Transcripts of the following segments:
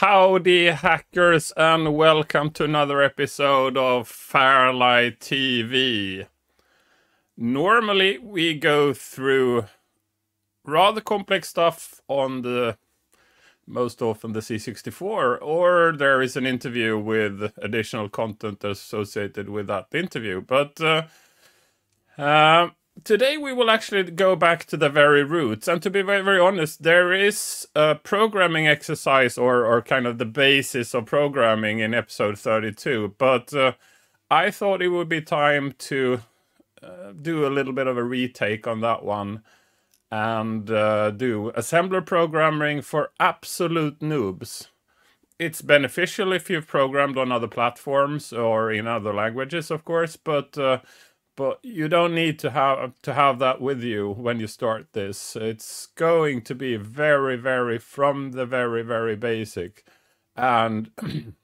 Howdy, hackers, and welcome to another episode of Fairlight TV. Normally, we go through rather complex stuff on the most often the C64, or there is an interview with additional content associated with that interview. But uh, uh, today we will actually go back to the very roots. And to be very, very honest, there is a programming exercise or, or kind of the basis of programming in episode 32. But uh, I thought it would be time to uh, do a little bit of a retake on that one and uh, do assembler programming for absolute noobs. It's beneficial if you've programmed on other platforms or in other languages, of course, but uh, but you don't need to have to have that with you when you start this. It's going to be very, very from the very, very basic, and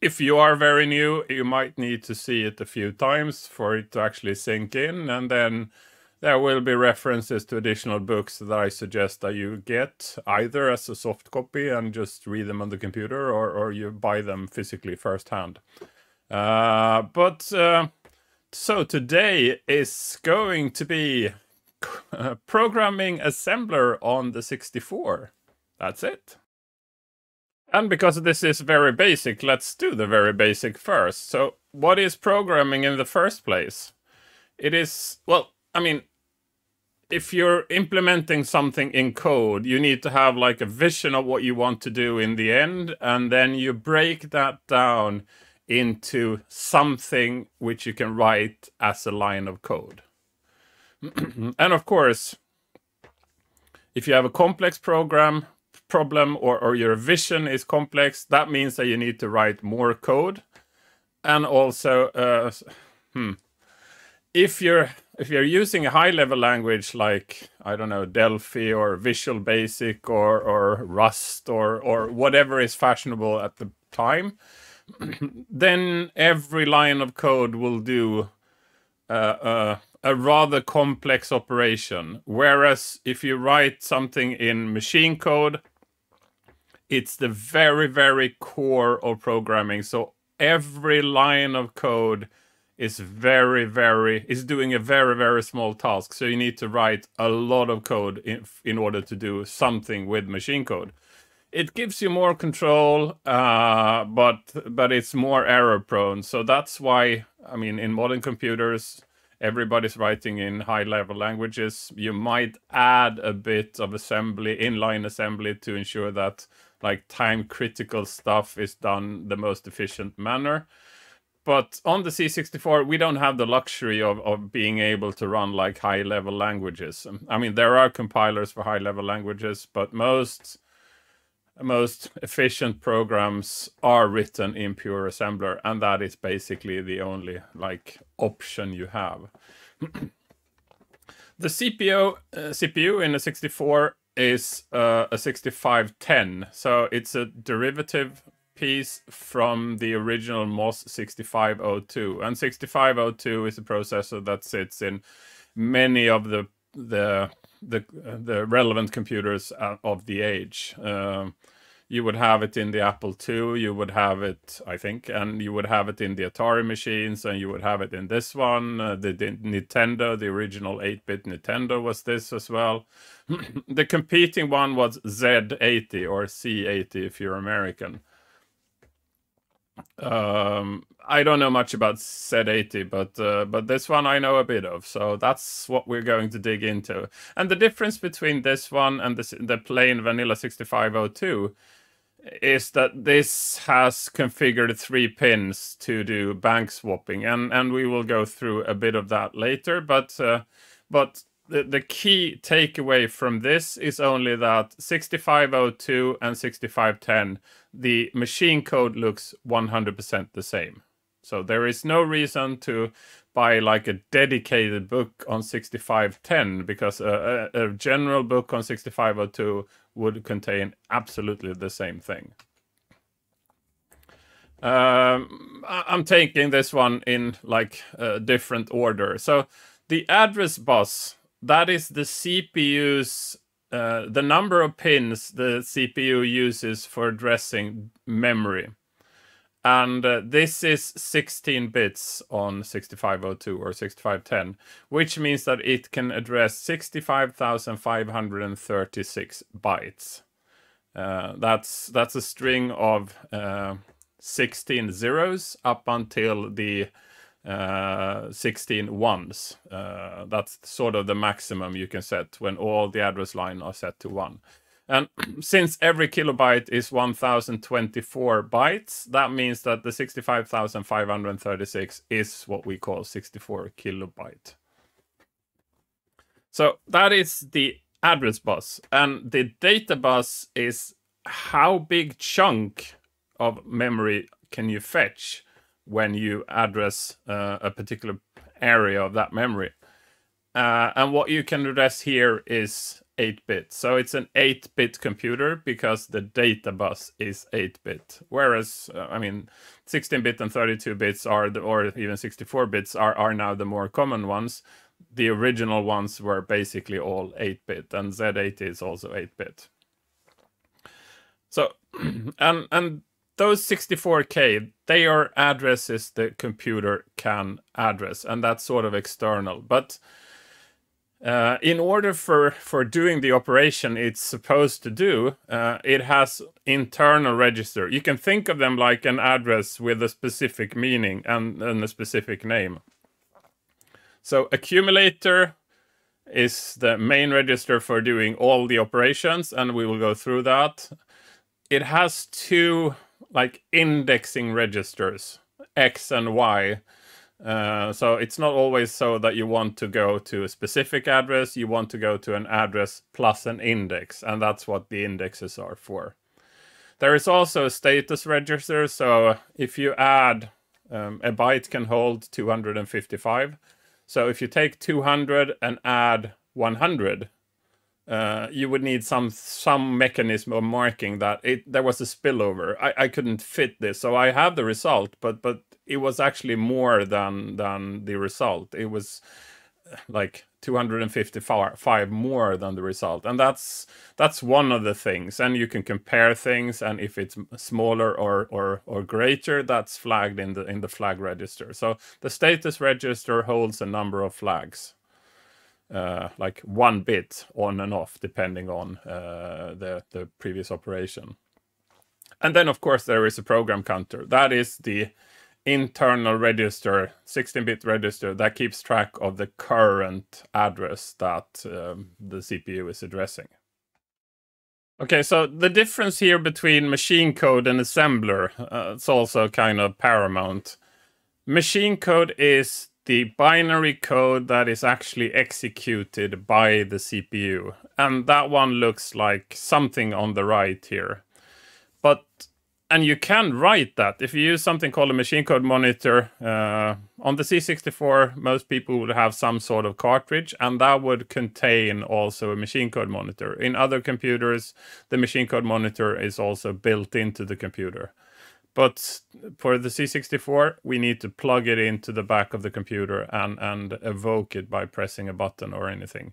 if you are very new, you might need to see it a few times for it to actually sink in, and then there will be references to additional books that I suggest that you get either as a soft copy and just read them on the computer or, or you buy them physically firsthand. Uh, but uh, so today is going to be uh, programming assembler on the 64. That's it. And because this is very basic, let's do the very basic first. So what is programming in the first place? It is, well, I mean, if you're implementing something in code, you need to have like a vision of what you want to do in the end, and then you break that down into something which you can write as a line of code. and of course, if you have a complex program problem or, or your vision is complex, that means that you need to write more code. And also, uh, hmm, if you're if you're using a high level language like I don't know Delphi or Visual Basic or or Rust or or whatever is fashionable at the time, then every line of code will do uh, uh, a rather complex operation. Whereas if you write something in machine code, it's the very very core of programming. So every line of code is very very is doing a very very small task so you need to write a lot of code in, in order to do something with machine code it gives you more control uh, but but it's more error prone. So that's why i mean in modern computers everybody's writing in high level languages. You might add a bit of assembly inline assembly to ensure that like time critical stuff is done the most efficient manner. But on the C64, we don't have the luxury of, of being able to run like high level languages. I mean, there are compilers for high level languages, but most most efficient programs are written in pure assembler, and that is basically the only like option you have. the CPU uh, CPU in the 64 is uh, a 6510, so it's a derivative piece from the original MOS 6502. And 6502 is a processor that sits in many of the the the the relevant computers of the age. Um, you would have it in the Apple II, you would have it, I think, and you would have it in the Atari machines, and you would have it in this one. Uh, the, the, Nintendo, the original 8-bit Nintendo was this as well. the competing one was Z80 or C80 if you're American. Um, I don't know much about Z80, but uh, but this one I know a bit of, so that's what we're going to dig into. And the difference between this one and this, the plain vanilla 6502 is that this has configured three pins to do bank swapping, and and we will go through a bit of that later. But uh, but the, the key takeaway from this is only that 6502 and 6510, the machine code looks 100% the same. So there is no reason to buy like a dedicated book on 6510 because a, a, a general book on 6502 would contain absolutely the same thing. Um, I'm taking this one in like a different order. So the address bus that is the CPU's uh, the number of pins the CPU uses for addressing memory. And uh, this is 16 bits on 6502 or 6510, which means that it can address 65,536 bytes. Uh, that's that's a string of uh, 16 zeros up until the uh, 16 ones. Uh, that's sort of the maximum you can set when all the address line are set to one. And since every kilobyte is 1024 bytes, that means that the 65,536 is what we call 64 kilobyte. So that is the address bus. And the data bus is how big chunk of memory can you fetch when you address uh, a particular area of that memory. Uh, and what you can address here is 8-bit. So it's an 8-bit computer because the data bus is 8-bit. Whereas, uh, I mean, 16-bit and 32 bits are, the, or even 64 bits are, are now the more common ones. The original ones were basically all 8-bit and Z80 is also 8-bit. So, and, and those 64K, they are addresses the computer can address, and that's sort of external. But uh, in order for, for doing the operation it's supposed to do, uh, it has internal register. You can think of them like an address with a specific meaning and, and a specific name. So accumulator is the main register for doing all the operations, and we will go through that. It has two like indexing registers, X and Y, uh, so it's not always so that you want to go to a specific address, you want to go to an address plus an index, and that's what the indexes are for. There is also a status register, so if you add, um, a byte can hold 255. So if you take 200 and add 100, uh, you would need some some mechanism of marking that it there was a spillover. I, I couldn't fit this, so I have the result, but but it was actually more than than the result. It was like 255 more than the result and that's that's one of the things and you can compare things and if it's smaller or or or greater that's flagged in the in the flag register so the status register holds a number of flags uh, like one bit on and off depending on uh, the the previous operation and then of course there is a program counter that is the internal register, 16-bit register, that keeps track of the current address that um, the CPU is addressing. Okay, so the difference here between machine code and assembler, uh, it's also kind of paramount. Machine code is the binary code that is actually executed by the CPU. And that one looks like something on the right here. But and you can write that if you use something called a machine code monitor uh, on the c64 most people would have some sort of cartridge and that would contain also a machine code monitor in other computers the machine code monitor is also built into the computer but for the c64 we need to plug it into the back of the computer and and evoke it by pressing a button or anything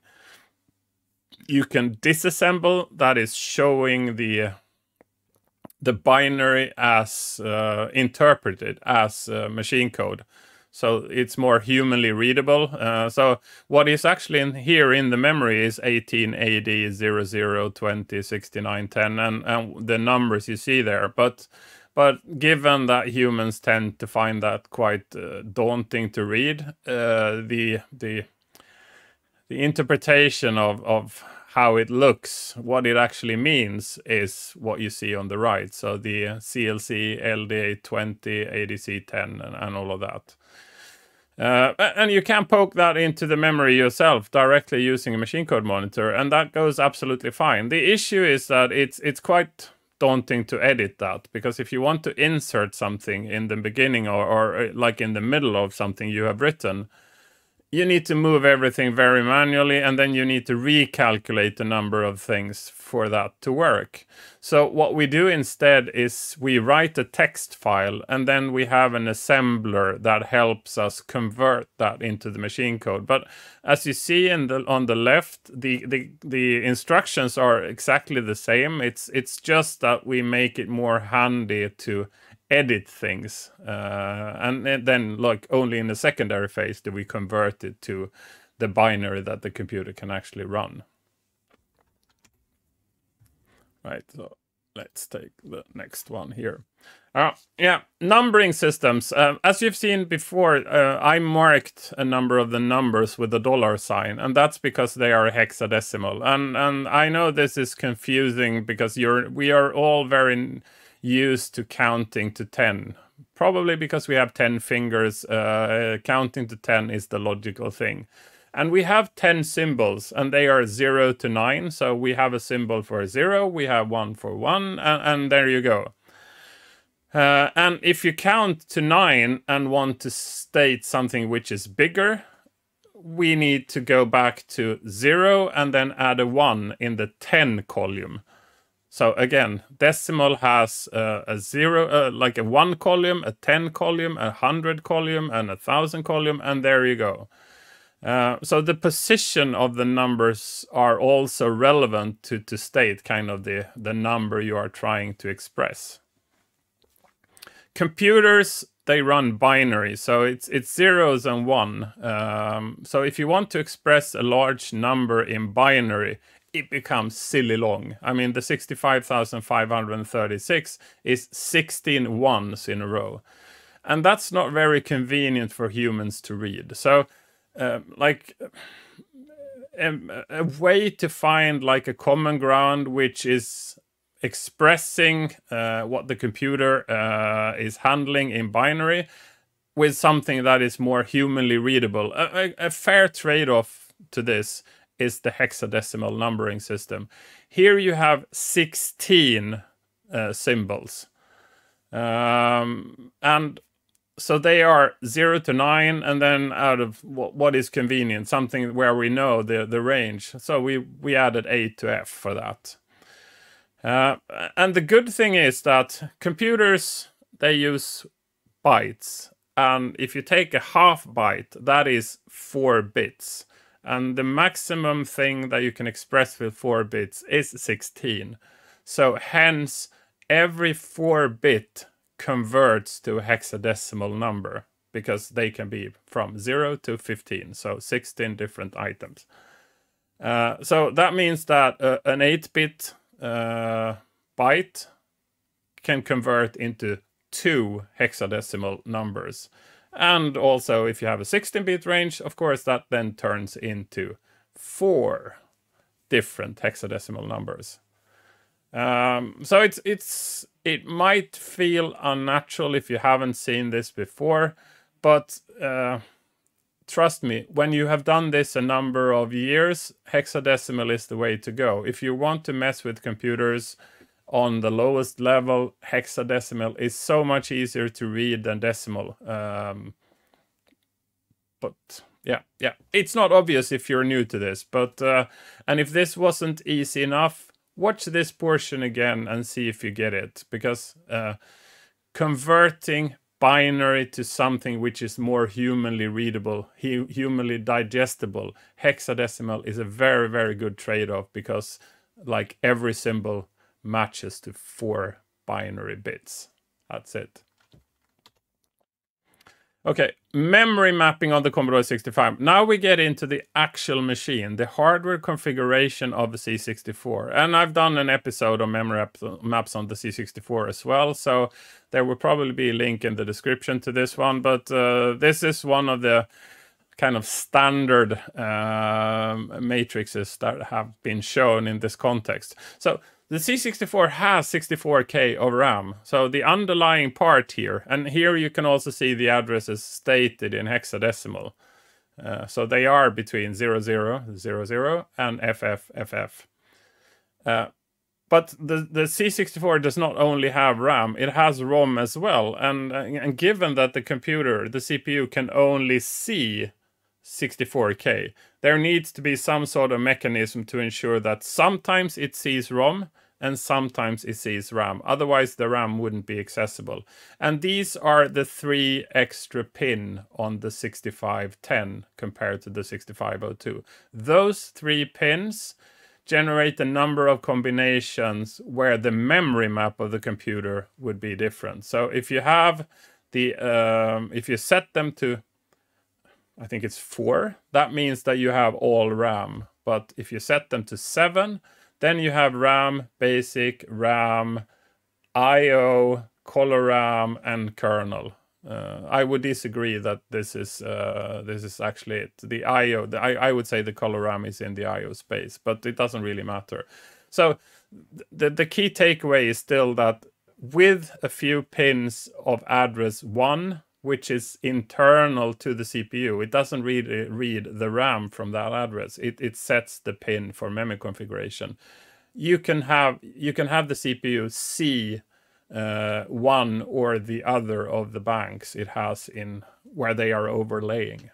you can disassemble that is showing the the binary as uh, interpreted as uh, machine code. So it's more humanly readable. Uh, so what is actually in here in the memory is 18, 80, 00, 20, 69, 10, and, and the numbers you see there. But but given that humans tend to find that quite uh, daunting to read, uh, the the the interpretation of of how it looks, what it actually means is what you see on the right. So the CLC, LDA20, ADC10, and, and all of that. Uh, and you can poke that into the memory yourself directly using a machine code monitor, and that goes absolutely fine. The issue is that it's it's quite daunting to edit that because if you want to insert something in the beginning or, or uh, like in the middle of something you have written, you need to move everything very manually and then you need to recalculate the number of things for that to work. So what we do instead is we write a text file and then we have an assembler that helps us convert that into the machine code. But as you see in the on the left, the the, the instructions are exactly the same. It's it's just that we make it more handy to edit things uh, and, then like only in the secondary phase do we convert it to the binary that the computer can actually run. Right so let's take the next one here. Uh, yeah numbering systems. Uh, as you've seen before uh, i marked a number of the numbers with the dollar sign and that's because they are hexadecimal. And and i know this is confusing because you're we are all very used to counting to 10 probably because we have 10 fingers uh, counting to 10 is the logical thing. And we have 10 symbols and they are 0 to 9 so we have a symbol for 0 we have one for 1 and, and there you go. Uh, and if you count to 9 and want to state something which is bigger we need to go back to 0 and then add a 1 in the 10 column so again, decimal has uh, a zero, uh, like a one column, a 10 column, a hundred column, and a thousand column, and there you go. Uh, so the position of the numbers are also relevant to, to state kind of the, the number you are trying to express. Computers, they run binary, so it's, it's zeros and one. Um, so if you want to express a large number in binary, it becomes silly long. I mean, the 65,536 is 16 ones in a row. And that's not very convenient for humans to read. So, uh, like, a, a, way to find like a common ground which is expressing uh, what the computer uh, is handling in binary with something that is more humanly readable. A, a fair trade-off to this is the hexadecimal numbering system. Here you have 16 uh, symbols. Um, and so they are 0 to 9 and then out of what, what is convenient something where we know the the range so we we added a to f for that uh, and the good thing is that computers they use bytes and if you take a half byte that is 4 bits and the maximum thing that you can express with 4 bits is 16. So hence, every 4 bit converts to a hexadecimal number because they can be from 0 to 15, so 16 different items. Uh, so that means that uh, an 8-bit uh, byte can convert into two hexadecimal numbers. And also, if you have a 16-bit range, of course, that then turns into four different hexadecimal numbers. Um, so it's it's it might feel unnatural if you haven't seen this before, but uh, trust me, when you have done this a number of years, hexadecimal is the way to go. If you want to mess with computers, on the lowest level, hexadecimal is so much easier to read than decimal. Um, but yeah, yeah, it's not obvious if you're new to this, but uh, and if this wasn't easy enough, watch this portion again and see if you get it, because uh, converting binary to something which is more humanly readable, hu humanly digestible, hexadecimal is a very, very good trade-off because like every symbol matches to four binary bits. That's it. Okay, memory mapping on the Commodore 65. Now we get into the actual machine, the hardware configuration of the C64. And I've done an episode on memory maps on the C64 as well, so there will probably be a link in the description to this one. But uh, this is one of the kind of standard uh, matrices that have been shown in this context. So the C64 has 64K of RAM, so the underlying part here, and here you can also see the addresses stated in hexadecimal. Uh, so they are between 0000 and FFFF. Uh, but the, the C64 does not only have RAM, it has ROM as well. And, and given that the computer, the CPU, can only see 64K. There needs to be some sort of mechanism to ensure that sometimes it sees ROM and sometimes it sees RAM. Otherwise, the RAM wouldn't be accessible. And these are the three extra pin on the 6510 compared to the 6502. Those three pins generate a number of combinations where the memory map of the computer would be different. So if you have the, um, if you set them to, I think it's four, that means that you have all RAM. But if you set them to seven, then you have RAM, BASIC, RAM, I/O, color RAM, and kernel. Uh, I would disagree that this is uh, this is actually it. The I/O, the, I, I would say the color RAM is in the I/O space, but it doesn't really matter. So the the key takeaway is still that with a few pins of address one, which is internal to the CPU. It doesn't read read the RAM from that address. It it sets the pin for memory configuration. You can have you can have the CPU see uh, one or the other of the banks it has in where they are overlaying.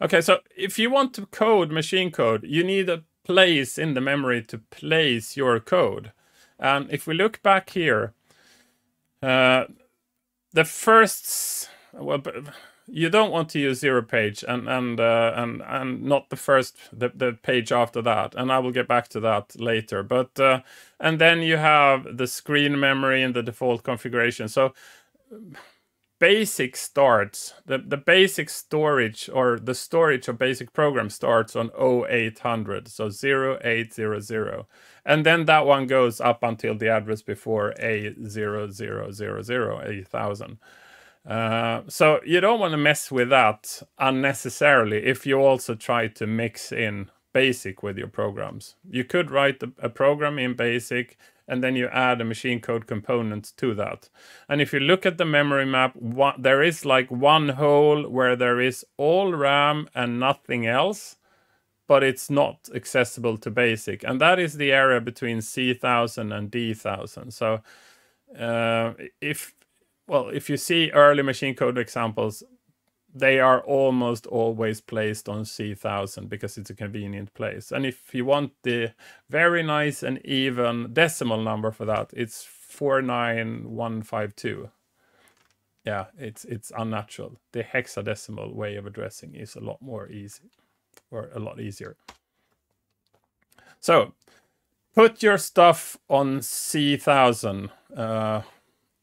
Okay, so if you want to code machine code, you need a place in the memory to place your code. And if we look back here, uh, the first well, you don't want to use zero page and and uh, and and not the first the, the page after that and i will get back to that later. But uh, and then you have the screen memory in the default configuration. So basic starts the the basic storage or the storage of basic program starts on 0800 so 0800 and then that one goes up until the address before A0000, 8000. Uh, so you don't want to mess with that unnecessarily if you also try to mix in BASIC with your programs. You could write a, a program in BASIC and then you add a machine code component to that. And if you look at the memory map, there is like one hole where there is all RAM and nothing else but it's not accessible to basic. And that is the area between C1000 and D1000. So uh, if, well, if you see early machine code examples, they are almost always placed on C1000 because it's a convenient place. And if you want the very nice and even decimal number for that, it's 49152. Yeah, it's it's unnatural. The hexadecimal way of addressing is a lot more easy or a lot easier. So put your stuff on C1000 uh,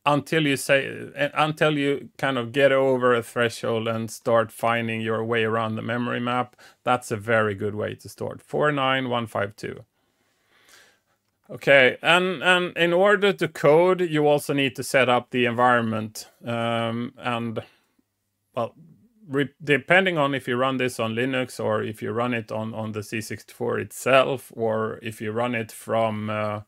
until you say until you kind of get over a threshold and start finding your way around the memory map. That's a very good way to start. 49152. Okay, and, and in order to code, you also need to set up the environment. Um, and well, depending on if you run this on Linux or if you run it on, on the C64 itself or if you run it from uh,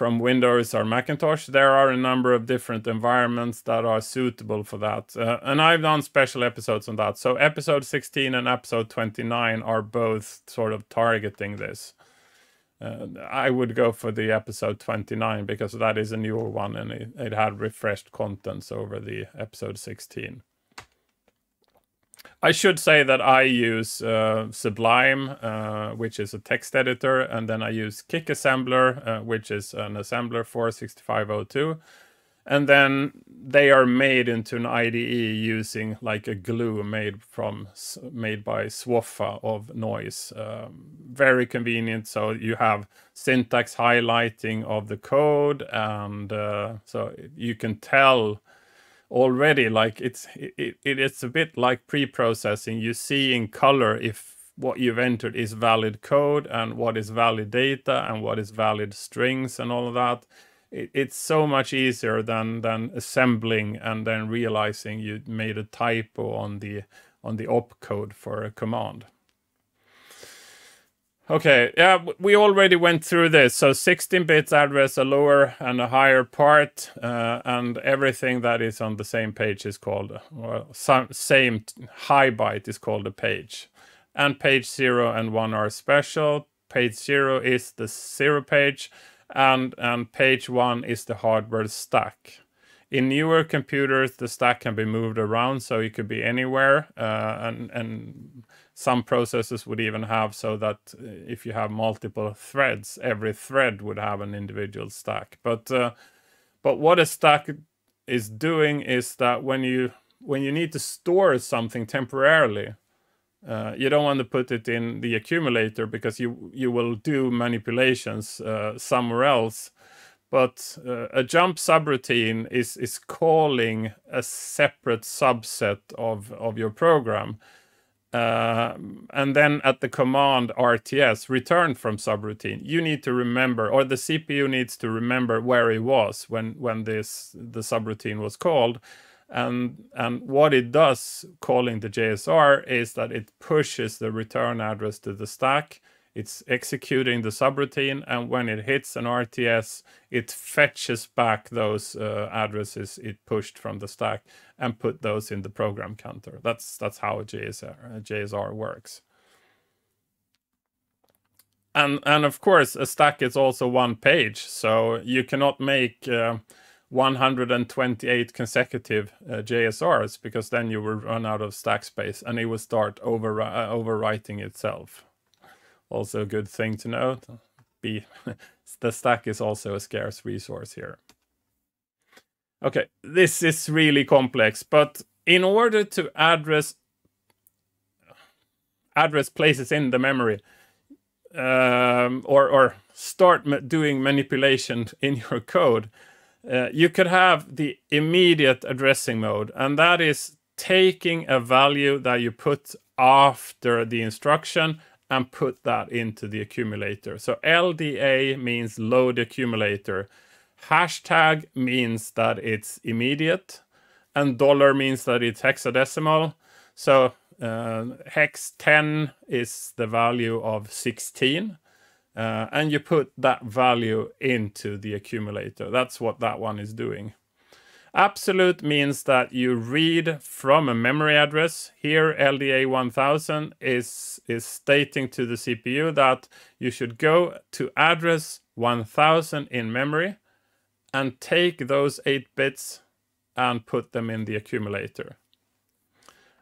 from Windows or Macintosh, there are a number of different environments that are suitable for that. Uh, and I've done special episodes on that. So episode 16 and episode 29 are both sort of targeting this. Uh, I would go for the episode 29 because that is a newer one and it, it had refreshed contents over the episode 16. I should say that I use uh, Sublime, uh, which is a text editor, and then I use Kick Assembler, uh, which is an assembler for 6502. And then they are made into an IDE using like a glue made from made by Swoffa of Noice. Um, very convenient. So you have syntax highlighting of the code, and uh, so you can tell already like it's it, it, it is a bit like pre-processing. You see in color if what you've entered is valid code and what is valid data and what is valid strings and all of that. It, it's so much easier than than assembling and then realizing you made a typo on the on the opcode for a command Okay, yeah, we already went through this. So 16 bits address a lower and a higher part, uh, and everything that is on the same page is called, well, some, same high byte is called a page. And page 0 and 1 are special. Page 0 is the zero page, and, and page 1 is the hardware stack. In newer computers, the stack can be moved around, so it could be anywhere, uh, and and some processes would even have so that uh, if you have multiple threads, every thread would have an individual stack. But uh, but what a stack is doing is that when you when you need to store something temporarily, uh, you don't want to put it in the accumulator because you you will do manipulations uh, somewhere else. But uh, a jump subroutine is is calling a separate subset of of your program. Uh, and then at the command RTS return from subroutine, you need to remember, or the CPU needs to remember where it was when when this the subroutine was called, and and what it does calling the JSR is that it pushes the return address to the stack. It's executing the subroutine, and when it hits an RTS, it fetches back those uh, addresses it pushed from the stack and put those in the program counter. That's that's how JSR, JSR works. And and of course, a stack is also one page, so you cannot make uh, 128 consecutive uh, JSRs because then you will run out of stack space and it will start over uh, overwriting itself. Also a good thing to note. Be the stack is also a scarce resource here. Okay, this is really complex, but in order to address address places in the memory um, or or start ma doing manipulation in your code, uh, you could have the immediate addressing mode, and that is taking a value that you put after the instruction and put that into the accumulator. So LDA means load accumulator. Hashtag means that it's immediate, and dollar means that it's hexadecimal. So uh, hex 10 is the value of 16 uh, and you put that value into the accumulator. That's what that one is doing. Absolute means that you read from a memory address. Here, LDA 1000 is, is stating to the CPU that you should go to address 1000 in memory and take those 8 bits and put them in the accumulator.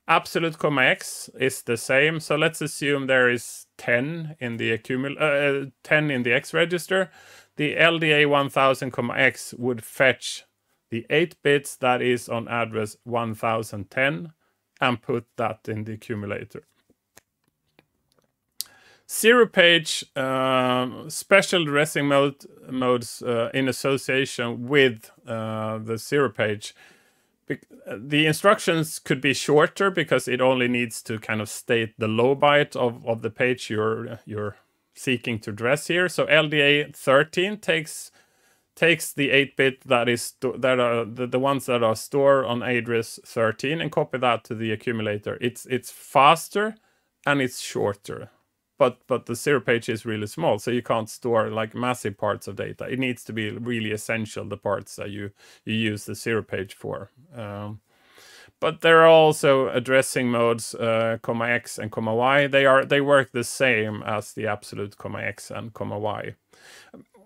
Absolute comma x is the same. So let's assume there is 10 in the accumul uh, uh 10 in the x register. The LDA 1000 comma x would fetch the 8 bits that is on address 1010 and put that in the accumulator. Zero page uh, special addressing mode modes uh, in association with uh, the zero page the instructions could be shorter because it only needs to kind of state the low byte of, of the page you're you're seeking to address here. So LDA 13 takes takes the 8-bit that is that are the, the ones that are stored on address 13 and copy that to the accumulator. It's it's faster and it's shorter but but the zero page is really small so you can't store like massive parts of data. It needs to be really essential the parts that you you use the zero page for. Um, but there are also addressing modes uh, comma x and comma y. They are they work the same as the absolute comma x and comma y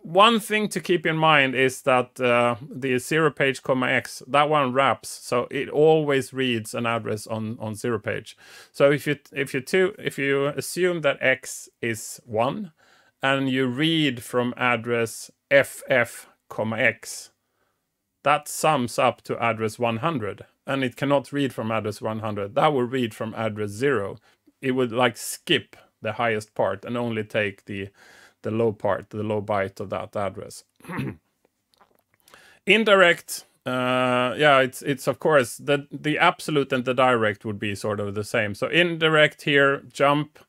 one thing to keep in mind is that uh, the zero page comma x that one wraps so it always reads an address on on zero page. So if you if you two if you assume that x is one and you read from address ff comma x that sums up to address 100 and it cannot read from address 100 that will read from address 0 it would like skip the highest part and only take the the low part, the low byte of that address. Indirect, uh, yeah, it's it's of course the the absolute and the direct would be sort of the same. So indirect here, jump,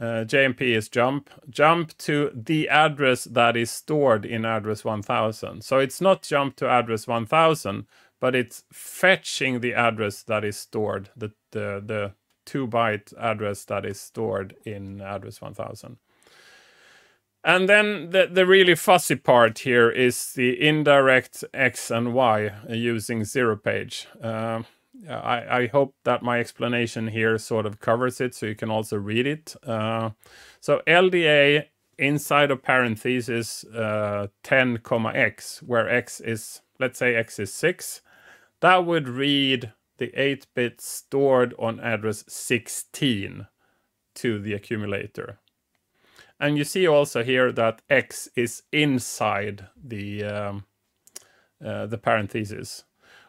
uh, JMP is jump, jump to the address that is stored in address 1000. So it's not jump to address 1000, but it's fetching the address that is stored, the the the two byte address that is stored in address 1000. And then the, the really fussy part here is the indirect X and Y using zero page. Uh, I, I, hope that my explanation here sort of covers it so you can also read it. Uh, so LDA inside of parentheses uh, 10 comma X, where X is let's say x is 6, that would read the 8 bits stored on address 16 to the accumulator. And you see also here that x is inside the um, uh, the parentheses.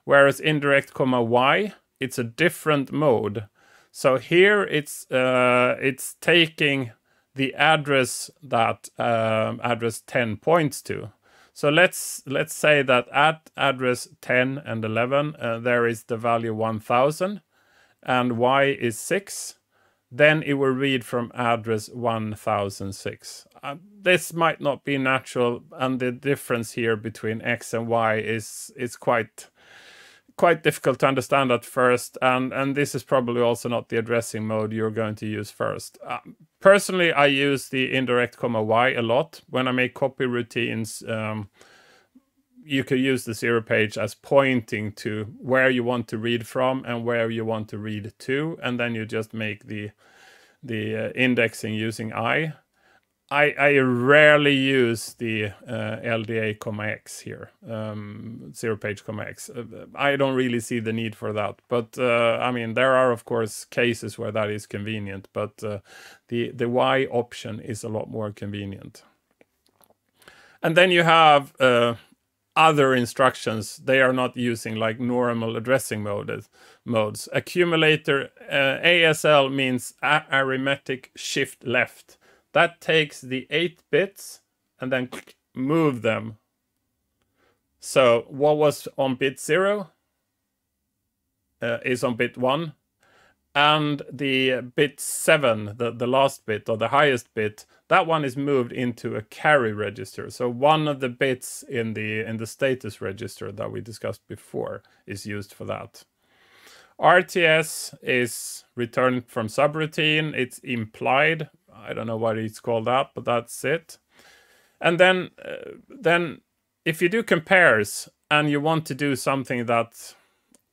Whereas indirect comma y, it's a different mode. So here it's uh, it's taking the address that um, address 10 points to. So let's let's say that at address 10 and 11 uh, there is the value 1000 and y is 6 then it will read from address 1006. Uh, this might not be natural, and the difference here between x and y is is quite quite difficult to understand at first, and and this is probably also not the addressing mode you're going to use first. Uh, personally, I use the indirect comma y a lot when I make copy routines. Um, you could use the zero page as pointing to where you want to read from and where you want to read to, and then you just make the the uh, indexing using i. I, I rarely use the uh, LDA comma x here, um, zero page comma x. Uh, I don't really see the need for that. But uh, I mean, there are of course cases where that is convenient, but uh, the the y option is a lot more convenient. And then you have uh, other instructions they are not using like normal addressing modes modes. Accumulator uh, asl means arithmetic shift left. That takes the 8 bits and then move them. So what was on bit 0 uh, is on bit 1 and the bit 7 the, the last bit or the highest bit that one is moved into a carry register. So one of the bits in the in the status register that we discussed before is used for that. RTS is returned from subroutine. It's implied. I don't know what it's called that, but that's it. And then uh, then if you do compares and you want to do something that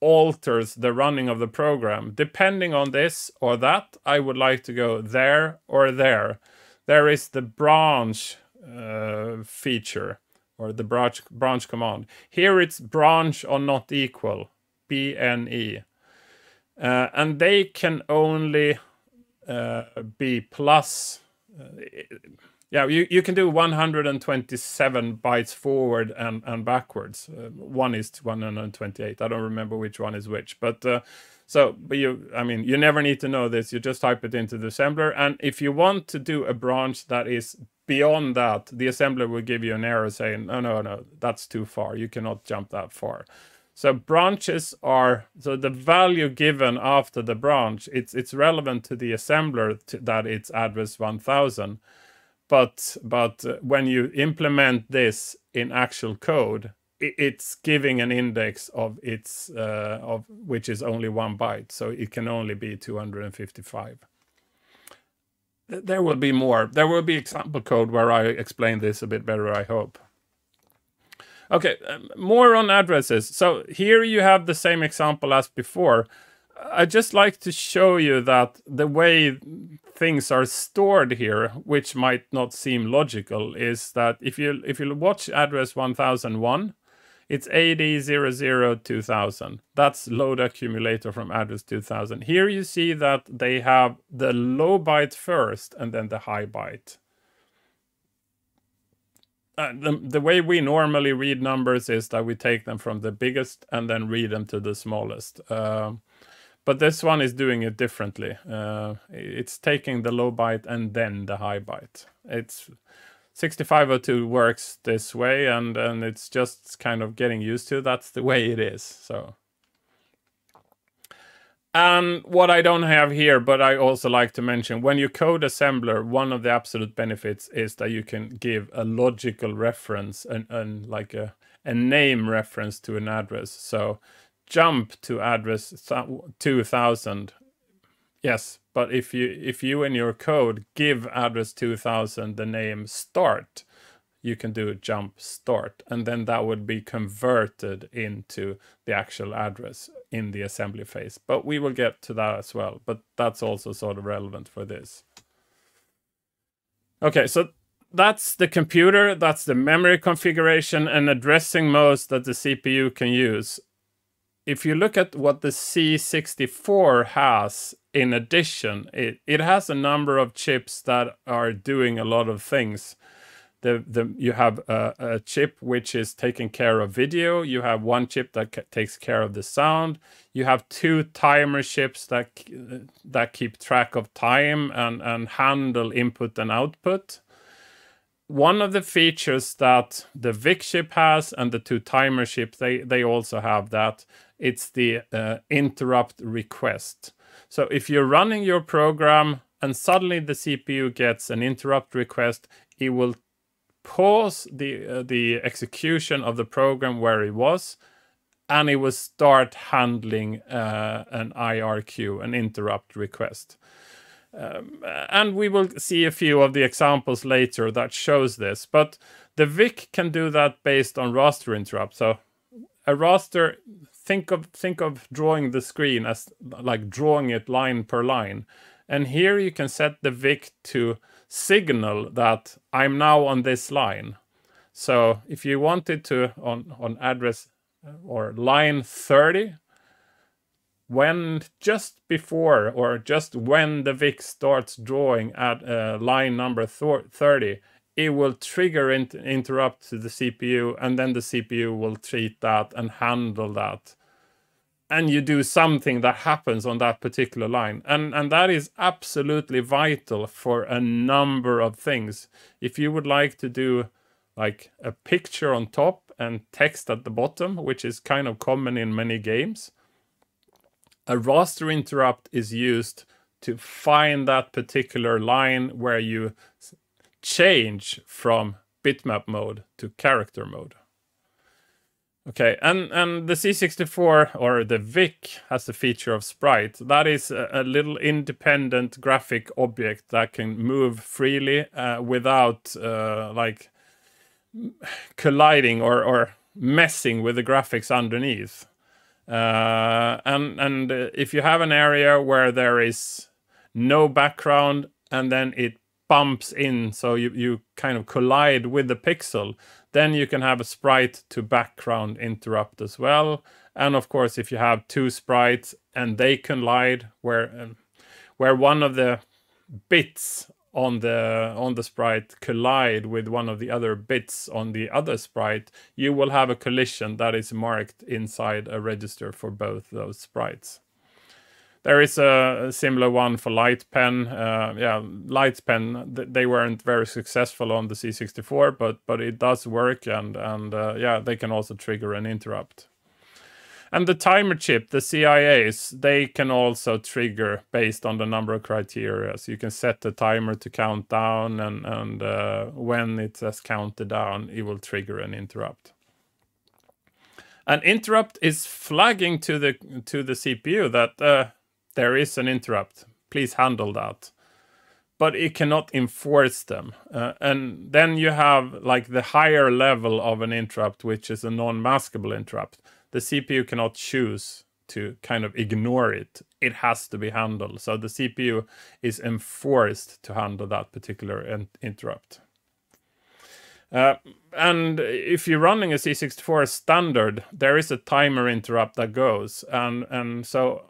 alters the running of the program, depending on this or that, I would like to go there or there there is the branch uh, feature or the branch branch command. Here it's branch or not equal, BNE. Uh, and they can only uh, be plus. Yeah, you, you can do 127 bytes forward and, and backwards. Uh, one is 128. I don't remember which one is which, but uh, so, but you, I mean, you never need to know this. You just type it into the assembler. And if you want to do a branch that is beyond that, the assembler will give you an error saying, no, no, no, that's too far. You cannot jump that far. So branches are, so the value given after the branch, it's, it's relevant to the assembler to, that it's address 1000. But, but when you implement this in actual code, it's giving an index of its uh, of which is only one byte, so it can only be 255. There will be more. There will be example code where I explain this a bit better, I hope. Okay, um, more on addresses. So here you have the same example as before. I just like to show you that the way things are stored here, which might not seem logical, is that if you if you watch address 1001, it's AD002000. That's load accumulator from address 2000. Here you see that they have the low byte first and then the high byte. Uh, the, the way we normally read numbers is that we take them from the biggest and then read them to the smallest. Uh, but this one is doing it differently. Uh, it's taking the low byte and then the high byte. It's 6502 works this way and and it's just kind of getting used to that's the way it is so and what I don't have here, but I also like to mention, when you code assembler, one of the absolute benefits is that you can give a logical reference and, and like a, a name reference to an address. So jump to address 2000 Yes, but if you if you in your code give address 2000 the name start, you can do jump start and then that would be converted into the actual address in the assembly phase. But we will get to that as well, but that's also sort of relevant for this. Okay, so that's the computer, that's the memory configuration and addressing modes that the CPU can use. If you look at what the C64 has in addition, it, it has a number of chips that are doing a lot of things. The the you have a, a, chip which is taking care of video. You have one chip that takes care of the sound. You have two timer chips that that keep track of time and and handle input and output. One of the features that the VIC chip has and the two timer chips they they also have that it's the uh, interrupt request so if you're running your program and suddenly the CPU gets an interrupt request, it will pause the uh, the execution of the program where it was and it will start handling uh, an IRQ, an interrupt request. Um, and we will see a few of the examples later that shows this, but the VIC can do that based on raster interrupt. So a raster, think of think of drawing the screen as like drawing it line per line. And here you can set the VIC to signal that I'm now on this line. So if you wanted to on, on address uh, or line 30, when just before or just when the VIC starts drawing at uh, line number 30, it will trigger int interrupt to the CPU and then the CPU will treat that and handle that. And you do something that happens on that particular line. And and that is absolutely vital for a number of things. If you would like to do like a picture on top and text at the bottom which is kind of common in many games a raster interrupt is used to find that particular line where you change from bitmap mode to character mode Okay, and and the C64 or the VIC has a feature of sprite. That is a, a little independent graphic object that can move freely uh, without uh, like colliding or or messing with the graphics underneath. Uh, and and uh, if you have an area where there is no background and then it bumps in, so you you kind of collide with the pixel then you can have a sprite to background interrupt as well. And of course, if you have two sprites and they collide, where um, where one of the bits on the on the sprite collide with one of the other bits on the other sprite, you will have a collision that is marked inside a register for both those sprites. There is a, similar one for LightPen. Uh, yeah, LightPen. They weren't very successful on the C64, but but it does work, and and uh, yeah, they can also trigger an interrupt. And the timer chip, the CIAs, they can also trigger based on the number of criteria. So you can set the timer to count down, and and uh, when it has counted down, it will trigger an interrupt. An interrupt is flagging to the to the CPU that uh, there is an interrupt. Please handle that. But it cannot enforce them. Uh, and then you have like the higher level of an interrupt, which is a non-maskable interrupt. The CPU cannot choose to kind of ignore it. It has to be handled. So the CPU is enforced to handle that particular in interrupt. Uh, and if you're running a C64 standard, there is a timer interrupt that goes, and and so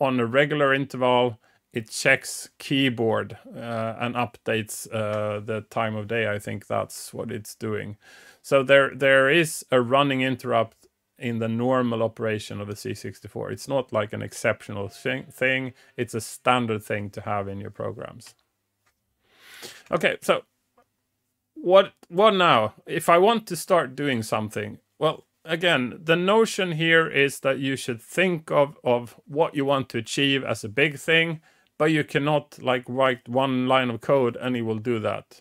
on a regular interval, it checks keyboard uh, and updates uh, the time of day. I think that's what it's doing. So there there is a running interrupt in the normal operation of a C64. It's not like an exceptional thing, thing. It's a standard thing to have in your programs. Okay, so what what now? If I want to start doing something, well, again, the notion here is that you should think of, of what you want to achieve as a big thing, but you cannot like write one line of code and it will do that.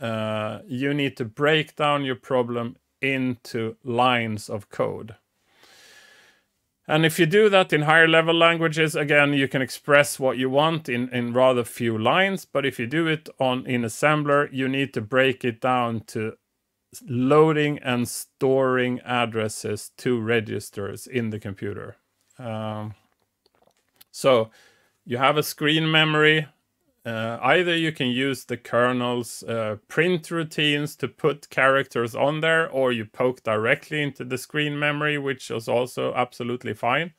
Uh, you need to break down your problem into lines of code. And if you do that in higher level languages, again, you can express what you want in, in rather few lines. But if you do it on in assembler, you need to break it down to loading and storing addresses to registers in the computer. Um, so you have a screen memory. uh, either you can use the kernel's uh, print routines to put characters on there, or you poke directly into the screen memory, which is also absolutely fine.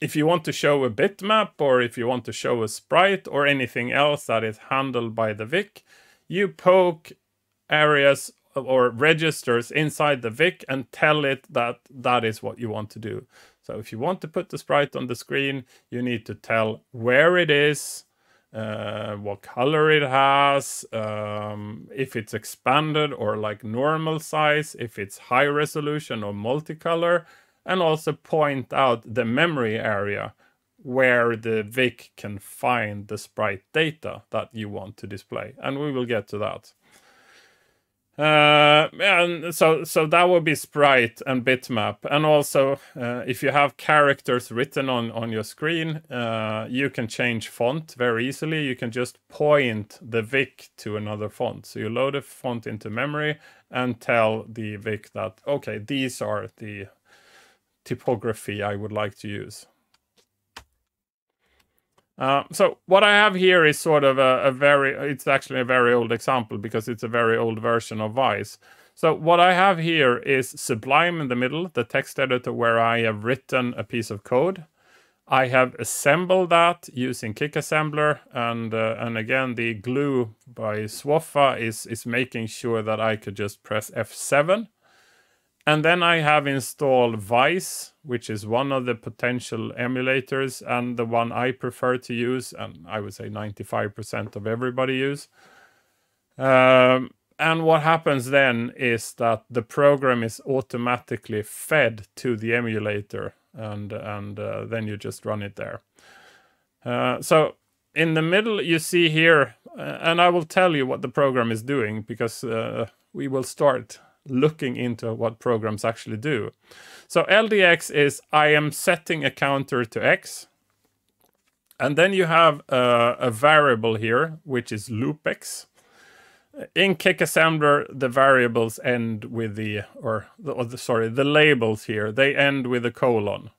If you want to show a bitmap, or if you want to show a sprite, or anything else that is handled by the VIC, you poke areas or registers inside the VIC and tell it that that is what you want to do. So if you want to put the sprite on the screen, you need to tell where it is, uh, what color it has, um, if it's expanded or like normal size, if it's high resolution or multicolor, and also point out the memory area where the VIC can find the sprite data that you want to display. And we will get to that. Uh, and so so that would be sprite and bitmap. And also uh, if you have characters written on on your screen uh, you can change font very easily. You can just point the vic to another font. So you load a font into memory and tell the vic that okay these are the typography i would like to use uh, so what I have here is sort of a, a, very, it's actually a very old example because it's a very old version of Vice. So what I have here is Sublime in the middle, the text editor where I have written a piece of code. I have assembled that using KickAssembler, and uh, and again the glue by Swoffa is is making sure that I could just press F7 and then I have installed Vice, which is one of the potential emulators and the one I prefer to use, and I would say 95% of everybody use. Um, and what happens then is that the program is automatically fed to the emulator, and and uh, then you just run it there. Uh, so in the middle, you see here, uh, and I will tell you what the program is doing because uh, we will start looking into what programs actually do. So LDX is I am setting a counter to X. And then you have uh, a variable here, which is loopx. In KickAssembler, the variables end with the, or, the, or the, sorry, the labels here, they end with a colon.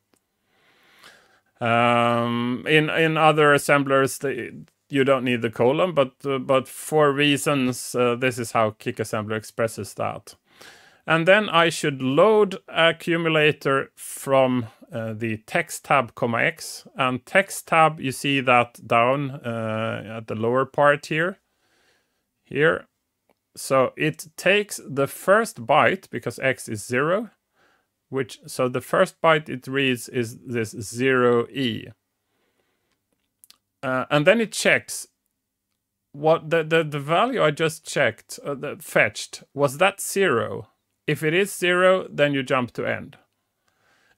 Um, in in other assemblers, they, you don't need the colon, but uh, but for reasons, uh, this is how KickAssembler expresses that. And then I should load accumulator from uh, the text tab comma x. And text tab you see that down uh, at the lower part here here. So it takes the first byte because x is zero which so the first byte it reads is this zero e. Uh, and then it checks what the, the the value I just checked uh, the fetched was that zero if it is zero, then you jump to end.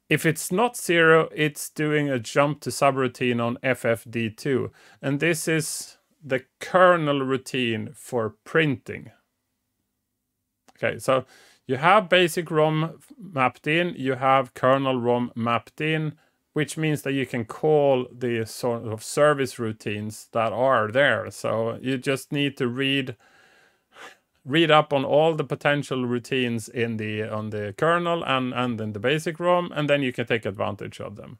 If it's not zero, it's doing a jump to subroutine on FFD2. And this is the kernel routine for printing. Okay, so you have basic ROM mapped in, you have kernel ROM mapped in, which means that you can call the sort of service routines that are there. So you just need to read read up on all the potential routines in the on the kernel and and in the basic ROM, and then you can take advantage of them.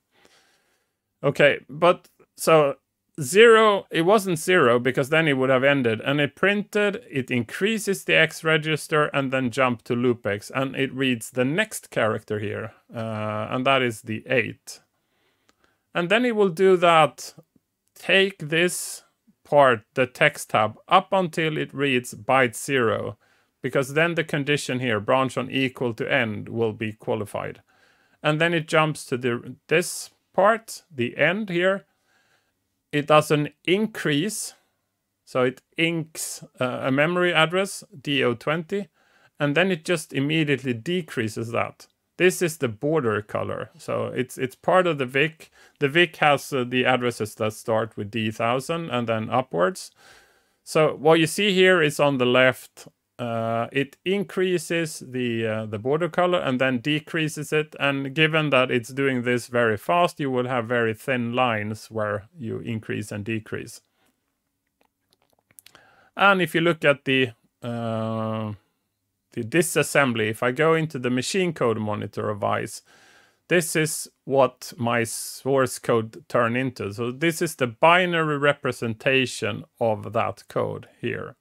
Okay, but so zero, it wasn't zero because then it would have ended, and it printed. It increases the X register and then jump to loop X, and it reads the next character here, uh, and that is the eight. And then it will do that. Take this part the text tab up until it reads byte zero, because then the condition here, branch on equal to end, will be qualified. And then it jumps to the this part, the end here. It does an increase, so it inks uh, a memory address, DO20, and then it just immediately decreases that. This is the border color. So it's it's part of the VIC. The VIC has uh, the addresses that start with D1000 and then upwards. So what you see here is on the left, uh, it increases the uh, the border color and then decreases it. And given that it's doing this very fast, you will have very thin lines where you increase and decrease. And if you look at the uh, the disassembly, if I go into the machine code monitor of Vice, this is what my source code turn into. So this is the binary representation of that code here.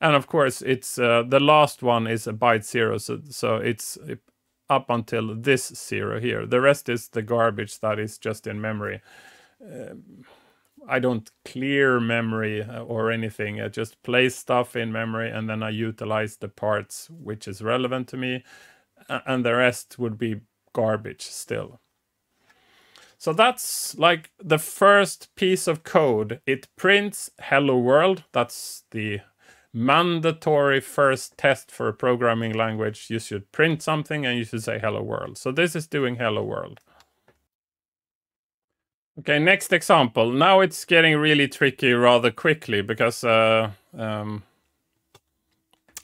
And of course, it's uh, the last one is a byte zero, so, so it's up until this zero here. The rest is the garbage that is just in memory. Uh, I don't clear memory uh, or anything. I just place stuff in memory and then I utilize the parts which is relevant to me. And the rest would be garbage still. So that's like the first piece of code. It prints hello world. That's the mandatory first test for a programming language. You should print something and you should say hello world. So this is doing hello world. Okay, next example. Now it's getting really tricky rather quickly because uh, um,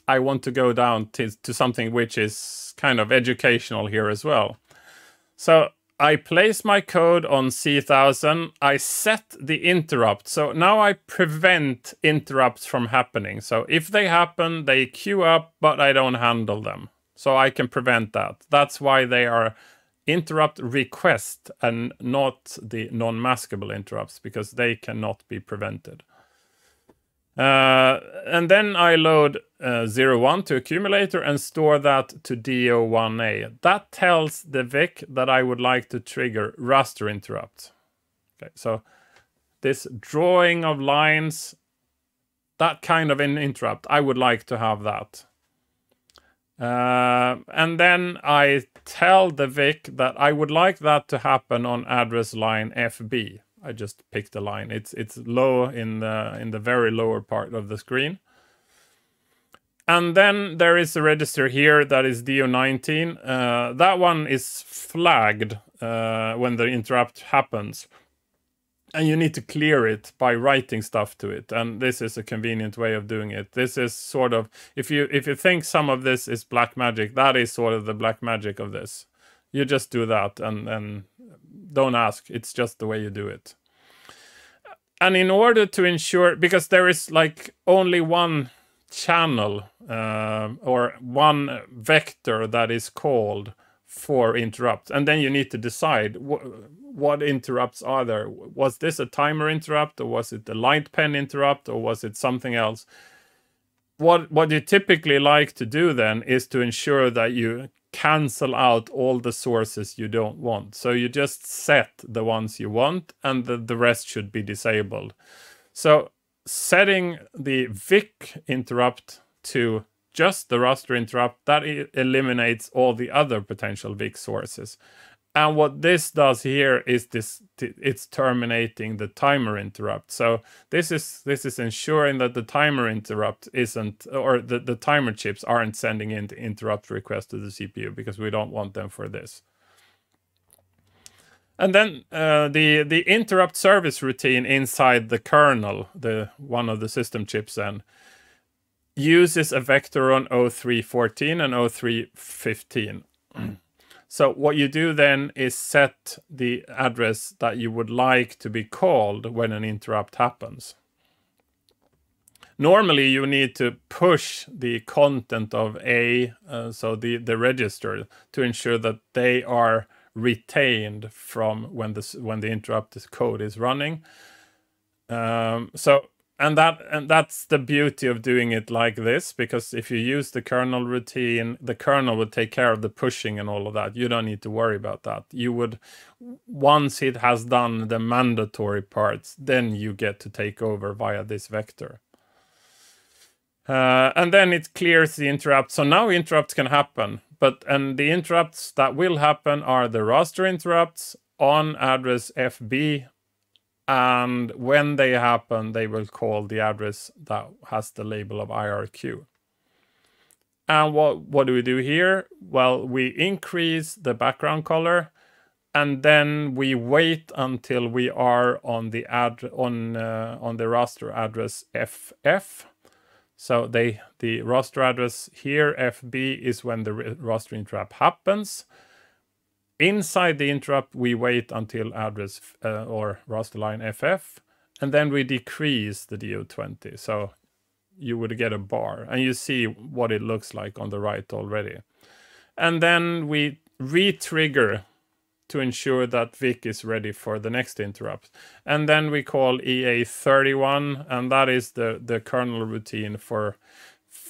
I want to go down to, to something which is kind of educational here as well. So I place my code on C1000. I set the interrupt. So now I prevent interrupts from happening. So if they happen, they queue up, but I don't handle them. So I can prevent that. That's why they are interrupt request and not the non-maskable interrupts because they cannot be prevented. Uh, and then I load uh, 01 to accumulator and store that to DO1A. That tells the VIC that I would like to trigger raster interrupt. Okay, so this drawing of lines, that kind of an interrupt, I would like to have that. Uh, and then I tell the VIC that I would like that to happen on address line FB. I just picked a line. It's it's low in the in the very lower part of the screen. And then there is a register here that is DO19. Uh, that one is flagged uh, when the interrupt happens. And you need to clear it by writing stuff to it. And this is a convenient way of doing it. This is sort of, if you if you think some of this is black magic, that is sort of the black magic of this. You just do that and, and don't ask. It's just the way you do it. And in order to ensure, because there is like only one channel uh, or one vector that is called for interrupts, and then you need to decide wh what interrupts are there. Was this a timer interrupt, or was it the light pen interrupt, or was it something else? What what you typically like to do then is to ensure that you cancel out all the sources you don't want. So you just set the ones you want and the, the rest should be disabled. So setting the VIC interrupt to just the raster interrupt, that eliminates all the other potential VIC sources. And what this does here is this it's terminating the timer interrupt. So this is this is ensuring that the timer interrupt isn't or the, the timer chips aren't sending in the interrupt request to the CPU because we don't want them for this. And then uh, the the interrupt service routine inside the kernel, the one of the system chips then uses a vector on 0314 and 0315. So what you do then is set the address that you would like to be called when an interrupt happens. Normally you need to push the content of A, uh, so the, the register, to ensure that they are retained from when the, when the interrupt code is running. Um, so and that and that's the beauty of doing it like this because if you use the kernel routine the kernel would take care of the pushing and all of that. You don't need to worry about that. You would once it has done the mandatory parts then you get to take over via this vector. Uh, and then it clears the interrupt so now interrupts can happen but and the interrupts that will happen are the raster interrupts on address fb and when they happen, they will call the address that has the label of IRQ. And what, what do we do here? Well, we increase the background color and then we wait until we are on the ad on uh, on the raster address FF. So they the raster address here FB is when the raster interrupt happens. Inside the interrupt, we wait until address uh, or raster line FF, and then we decrease the DO20. So you would get a bar, and you see what it looks like on the right already. And then we re-trigger to ensure that Vic is ready for the next interrupt. And then we call EA31, and that is the, the kernel routine for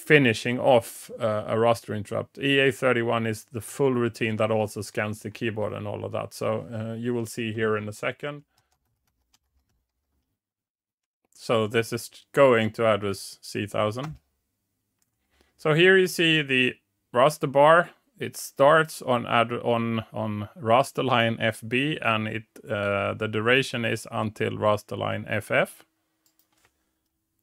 finishing off uh, a raster interrupt. EA31 is the full routine that also scans the keyboard and all of that. So uh, you will see here in a second. So this is going to address C1000. So here you see the raster bar it starts on ad on on raster line FB and it uh, the duration is until raster line FF.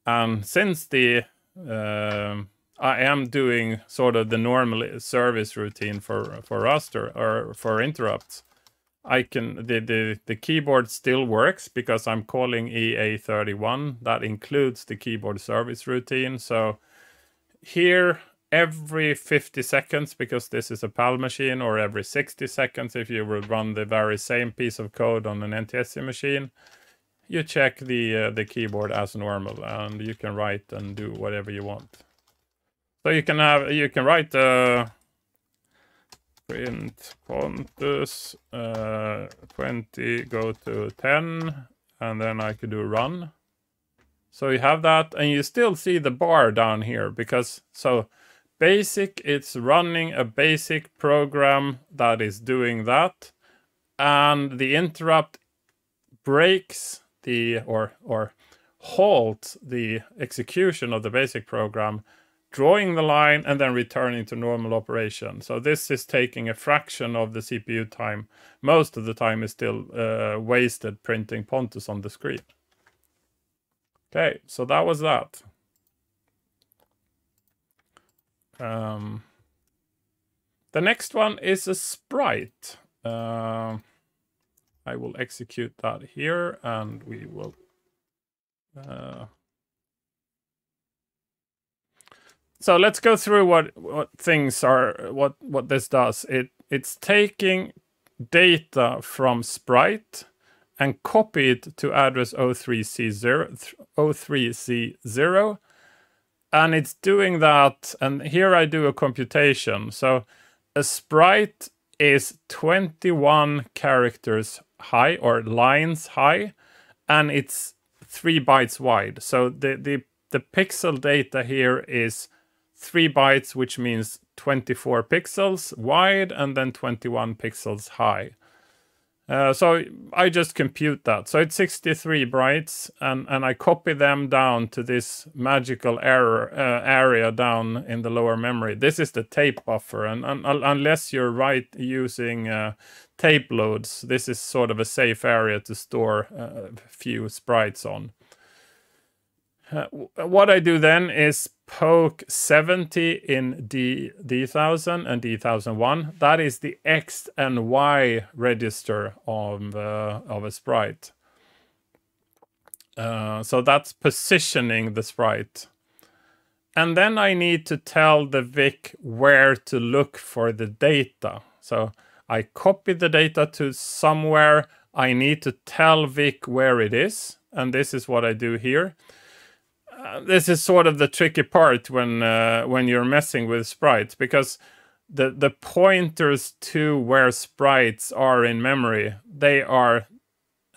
And since the Um, I am doing sort of the normal service routine for for raster or for interrupts, I can the the the keyboard still works because I'm calling EA31. That includes the keyboard service routine. So here every 50 seconds because this is a PAL machine or every 60 seconds if you would run the very same piece of code on an NTSC machine you check the uh, the keyboard as normal and you can write and do whatever you want so you can have you can write uh, print pontus uh, 20 go to 10 and then I could do run so you have that and you still see the bar down here because so basic, it's running a basic program that is doing that. And the interrupt breaks the or or halt the execution of the basic program, drawing the line and then returning to normal operation. So this is taking a fraction of the CPU time. Most of the time is still uh, wasted printing Pontus on the screen. Okay, so that was that. Um, the next one is a sprite. Uh, I will execute that here and we will... Uh, so let's go through what, what things are, what, what this does. It It's taking data from sprite and copy it to address 03C0, 03C0 and it's doing that and here I do a computation so a sprite is 21 characters high or lines high and it's 3 bytes wide. So the the the pixel data here is 3 bytes which means 24 pixels wide and then 21 pixels high uh, so I just compute that. So it's 63 bytes, and, and I copy them down to this magical error uh, area down in the lower memory. This is the tape buffer, and, and unless you're right using uh, tape loads, this is sort of a safe area to store uh, a few sprites on. Uh, what I do then is poke 70 in D, D1000 and D1001. That is the X and Y register of, uh, of a sprite. Uh, so that's positioning the sprite. And then I need to tell the VIC where to look for the data. So I copy the data to somewhere. I need to tell VIC where it is. And this is what I do here this is sort of the tricky part when uh, when you're messing with sprites because the the pointers to where sprites are in memory they are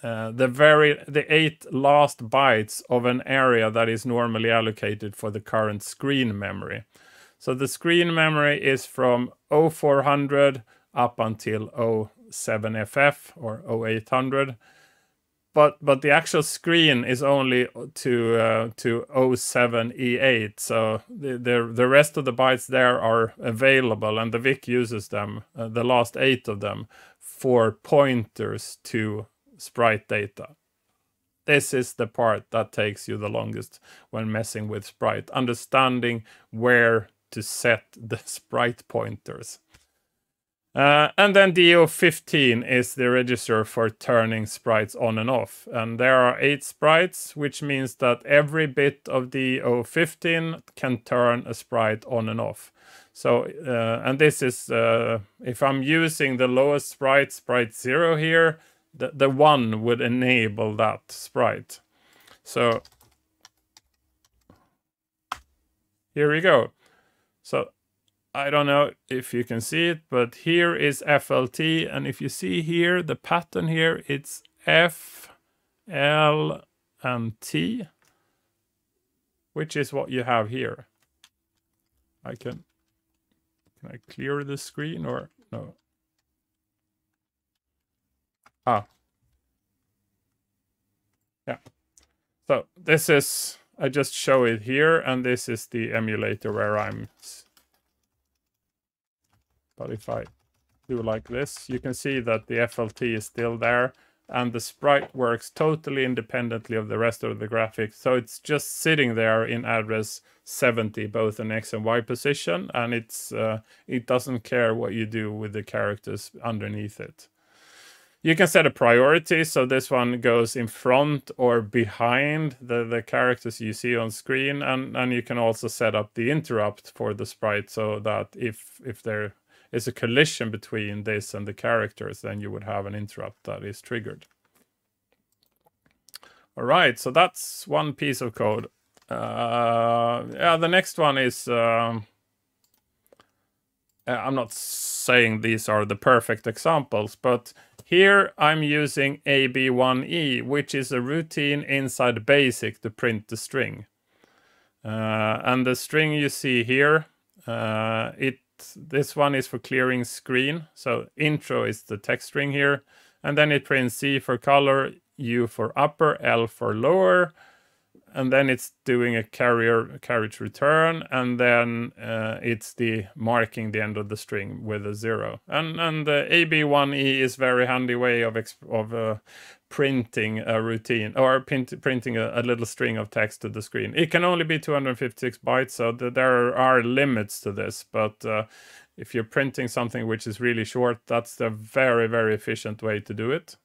uh, the very the eight last bytes of an area that is normally allocated for the current screen memory. So the screen memory is from 0400 up until 07FF or 0800 but but the actual screen is only to uh, to 07E8 so the, the the rest of the bytes there are available and the VIC uses them uh, the last eight of them for pointers to sprite data. This is the part that takes you the longest when messing with sprite understanding where to set the sprite pointers uh, and then DO15 is the register for turning sprites on and off. And there are eight sprites, which means that every bit of DO15 can turn a sprite on and off. So, uh, and this is, uh, if I'm using the lowest sprite, sprite 0 here, the, the 1 would enable that sprite. So, here we go. So I don't know if you can see it, but here is FLT. And if you see here, the pattern here, it's F, L, and T, which is what you have here. I can, can I clear the screen or no? Ah. Yeah. So this is, I just show it here, and this is the emulator where I'm but if I do like this, you can see that the FLT is still there and the sprite works totally independently of the rest of the graphics. So it's just sitting there in address 70, both in X and Y position, and it's uh, it doesn't care what you do with the characters underneath it. You can set a priority, so this one goes in front or behind the, the characters you see on screen, and, and you can also set up the interrupt for the sprite so that if if there is a collision between this and the characters, then you would have an interrupt that is triggered. All right, so that's one piece of code. Uh, yeah, the next one is. Um, I'm not saying these are the perfect examples, but here I'm using AB1E, which is a routine inside BASIC to print the string. Uh, and the string you see here, uh, it this one is for clearing screen. So intro is the text string here. And then it prints C for color, U for upper, L for lower. And then it's doing a carrier carriage return. And then uh, it's the marking the end of the string with a zero. And, and the AB1E is very handy way of, of uh, printing a routine or print, printing a, a, little string of text to the screen. It can only be 256 bytes, so th there are limits to this. But uh, if you're printing something which is really short, that's the very, very efficient way to do it.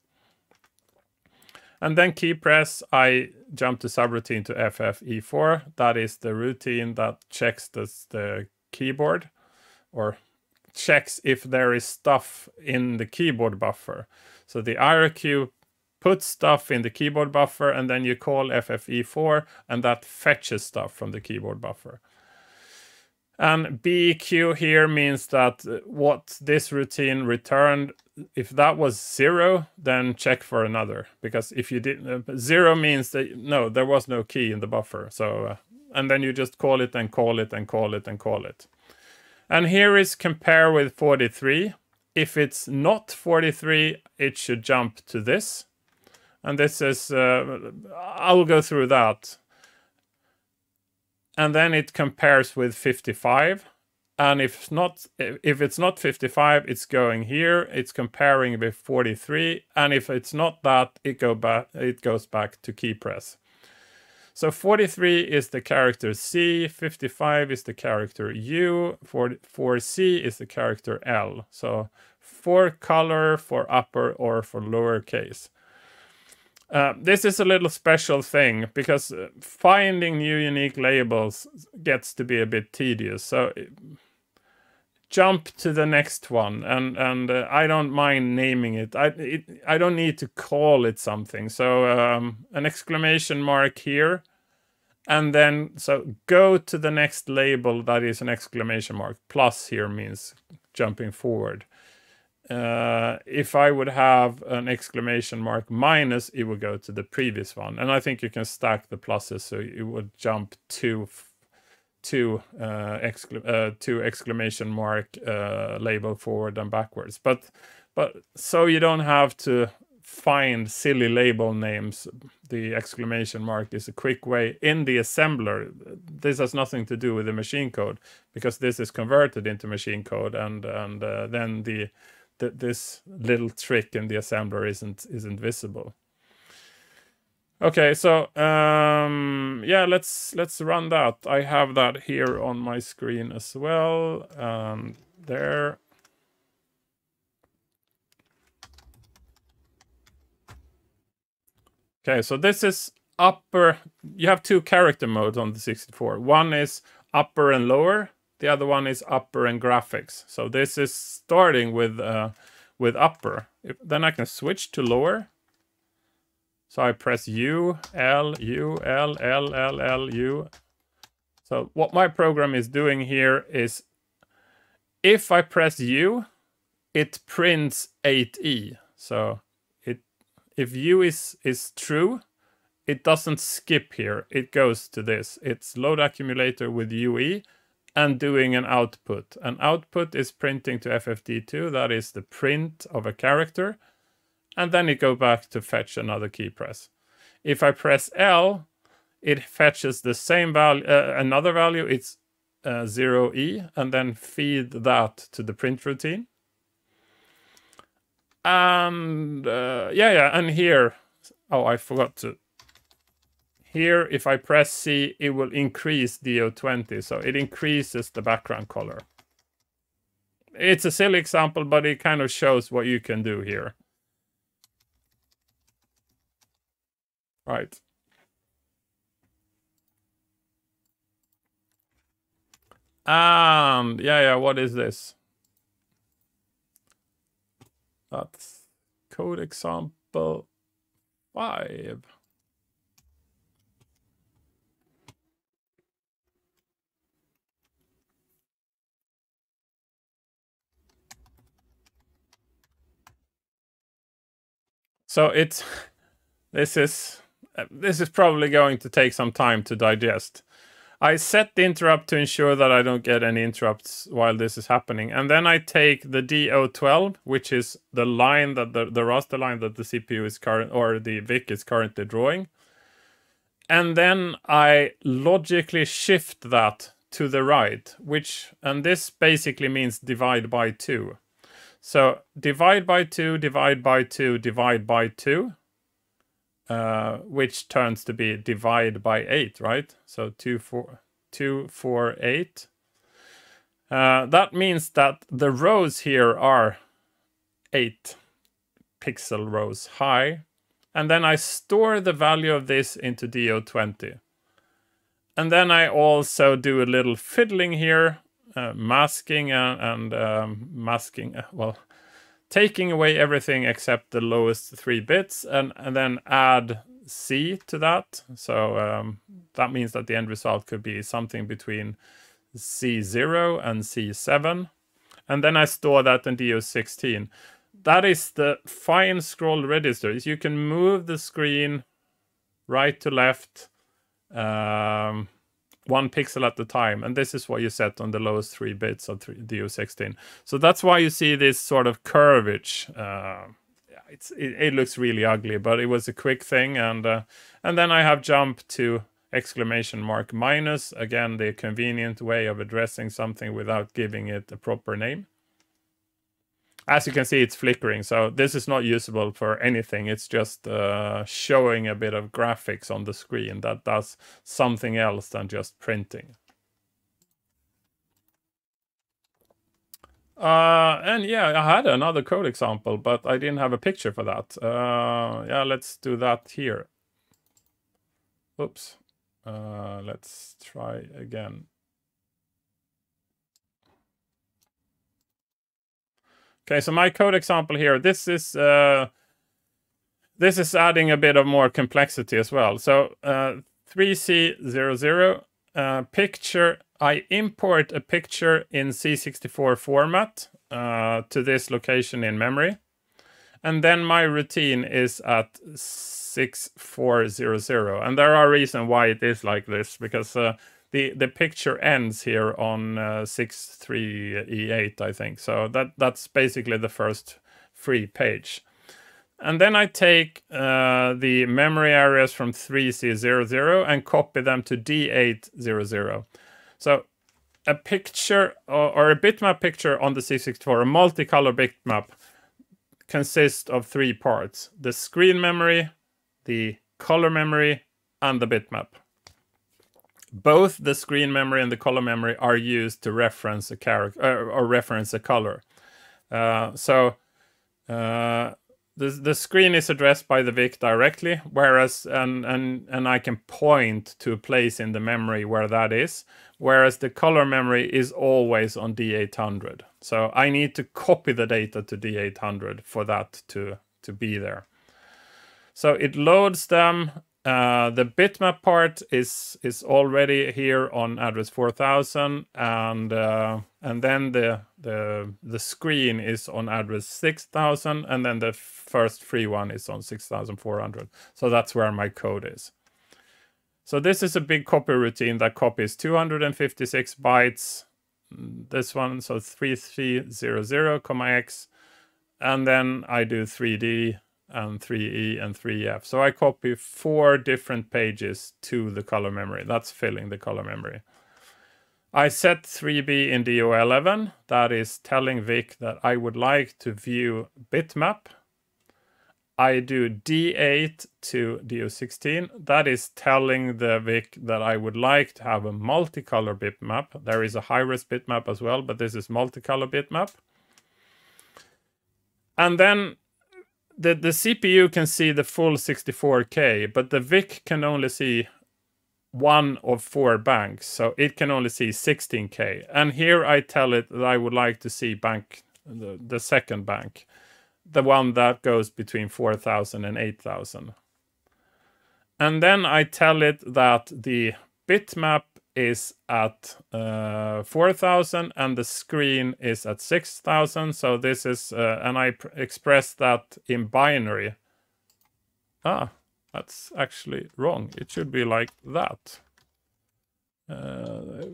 And then key press, I jump to subroutine to FFE4. That is the routine that checks this, the keyboard or checks if there is stuff in the keyboard buffer. So the IRQ put stuff in the keyboard buffer and then you call FFE4 and that fetches stuff from the keyboard buffer. And BEQ here means that what this routine returned, if that was zero, then check for another. Because if you did uh, zero means that no, there was no key in the buffer. So, uh, and then you just call it and call it and call it and call it. And here is compare with 43. If it's not 43, it should jump to this and this is uh, I'll go through that. And then it compares with 55 and if not if it's not 55 it's going here. It's comparing with 43 and if it's not that it go back it goes back to key press. So 43 is the character C, 55 is the character U, 4C is the character L. So for color, for upper or for lower case. Uh, this is a little special thing because uh, finding new unique labels gets to be a bit tedious. So uh, jump to the next one, and and uh, I don't mind naming it. I it, I don't need to call it something. So um, an exclamation mark here, and then so go to the next label that is an exclamation mark. Plus here means jumping forward uh, if I would have an exclamation mark minus, it would go to the previous one. And I think you can stack the pluses so it would jump two, two, uh, uh, two exclamation mark uh, label forward and backwards. But, but so you don't have to find silly label names. The exclamation mark is a quick way in the assembler. This has nothing to do with the machine code because this is converted into machine code and, and uh, then the th this little trick in the assembler isn't isn't visible. Okay, so um, yeah, let's let's run that. I have that here on my screen as well. Um, there. Okay, so this is upper. You have two character modes on the 64. One is upper and lower, the other one is upper and graphics. So this is starting with uh, with upper. If, then I can switch to lower. So I press U, L, U, L, L, L, L, U. So what my program is doing here is if I press U, it prints 8E. So it if U is, is true, it doesn't skip here. It goes to this. It's load accumulator with UE and doing an output. An output is printing to FFD2. That is the print of a character. And then it go back to fetch another key press. If I press L, it fetches the same value, uh, another value. It's uh, 0e and then feed that to the print routine. And uh, yeah, yeah, and here, oh, I forgot to. Here, if I press C, it will increase DO20, so it increases the background color. It's a silly example, but it kind of shows what you can do here. Right. And yeah, yeah, what is this? That's code example five. So it's this is this is probably going to take some time to digest. I set the interrupt to ensure that I don't get any interrupts while this is happening. And then I take the DO12, which is the line that the, the raster line that the CPU is current or the VIC is currently drawing. And then I logically shift that to the right, which, and this basically means divide by two. So divide by two, divide by two, divide by two. Uh, which turns to be divide by 8, right? So 2, 4, two, four, 8. Uh, that means that the rows here are 8 pixel rows high. And then I store the value of this into DO20. And then I also do a little fiddling here, uh, masking and, and um, masking, uh, well, taking away everything except the lowest three bits and, and then add C to that. So um, that means that the end result could be something between C0 and C7. And then I store that in DO16. That is the fine scroll register. You can move the screen right to left. Um, one pixel at a time. And this is what you set on the lowest three bits of DO16. So that's why you see this sort of curvage. Uh, it's, it, it, looks really ugly, but it was a quick thing. And, uh, and then I have jump to exclamation mark minus. Again, the convenient way of addressing something without giving it a proper name as you can see, it's flickering. So this is not usable for anything. It's just uh, showing a bit of graphics on the screen that does something else than just printing. Uh, and yeah, I had another code example, but I didn't have a picture for that. Uh, yeah, let's do that here. Oops. Uh, let's try again. Okay, so my code example here, this is uh, this is adding a bit of more complexity as well. So uh, 3C00 uh, picture, I import a picture in C64 format uh, to this location in memory. And then my routine is at 6400. And there are reasons why it is like this, because uh, the the picture ends here on uh, 63E8, I think. So that that's basically the first free page. And then I take uh, the memory areas from 3C00 and copy them to D800. So a picture or, or a bitmap picture on the C64, a multicolor bitmap, consists of three parts. The screen memory, the color memory, and the bitmap both the screen memory and the color memory are used to reference a character uh, or reference a color. Uh, so uh, the the screen is addressed by the VIC directly, whereas and and and I can point to a place in the memory where that is. Whereas the color memory is always on D800. So I need to copy the data to D800 for that to to be there. So it loads them Uh, the bitmap part is is already here on address 4000 and uh, and then the the the screen is on address 6000 and then the first free one is on 6400 so that's where my code is. So this is a big copy routine that copies 256 bytes. This one so 3300 comma x and then I do 3D and 3E and 3F. So I copy four different pages to the color memory. That's filling the color memory. I set 3B in DO11. That is telling VIC that I would like to view bitmap. I do D8 to DO16. That is telling the VIC that I would like to have a multicolor bitmap. There is a high-res bitmap as well, but this is multicolor bitmap. And then the, the CPU can see the full 64K, but the VIC can only see one of four banks, so it can only see 16K. And here I tell it that I would like to see bank the, the second bank, the one that goes between 4,000 and 8,000. And then I tell it that the bitmap is at uh, 4000 and the screen is at 6000 so this is uh, and I express that in binary. Ah that's actually wrong. It should be like that. Uh,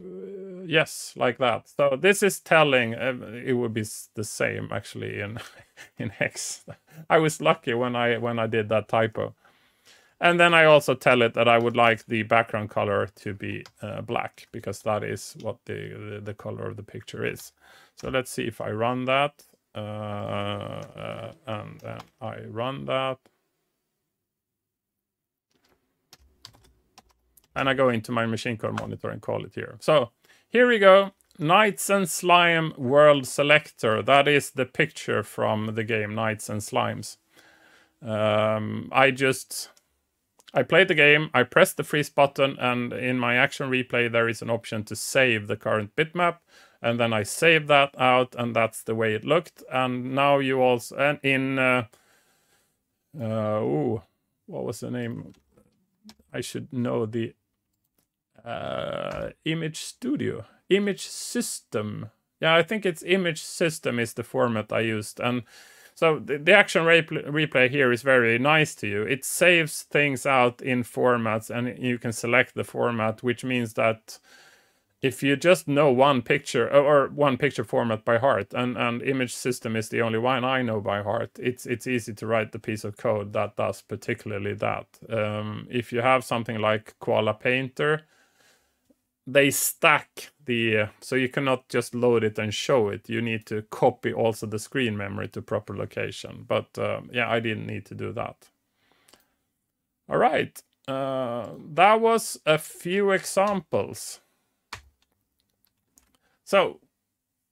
yes like that. So this is telling uh, it would be the same actually in in hex I was lucky when I when I did that typo and then I also tell it that I would like the background color to be uh, black because that is what the, the, the color of the picture is. So let's see if I run that. Uh, uh, and then I run that. And I go into my machine code monitor and call it here. So here we go. Knights and Slime World Selector. That is the picture from the game Knights and Slimes. Um, I just I played the game, I pressed the freeze button, and in my action replay, there is an option to save the current bitmap. And then I save that out, and that's the way it looked. And now you also, and in, uh, uh, ooh, what was the name? I should know the uh, image studio, image system. Yeah, I think it's image system is the format I used. And so the, the action replay here is very nice to you. It saves things out in formats and you can select the format, which means that if you just know one picture or one picture format by heart and, and image system is the only one I know by heart, it's it's easy to write the piece of code that does particularly that. Um, if you have something like Koala Painter, they stack the so you cannot just load it and show it. You need to copy also the screen memory to proper location. But uh, yeah i didn't need to do that. All right. Uh, that was a few examples. So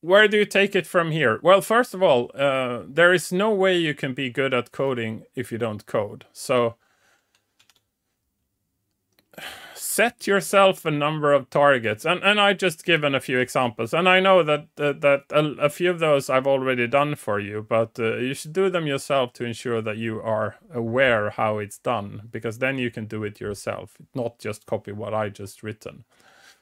where do you take it from here? Well first of all uh, there is no way you can be good at coding if you don't code. So set yourself a number of targets and and i just given a few examples and i know that uh, that a, a, few of those i've already done for you but uh, you should do them yourself to ensure that you are aware how it's done because then you can do it yourself not just copy what i just written.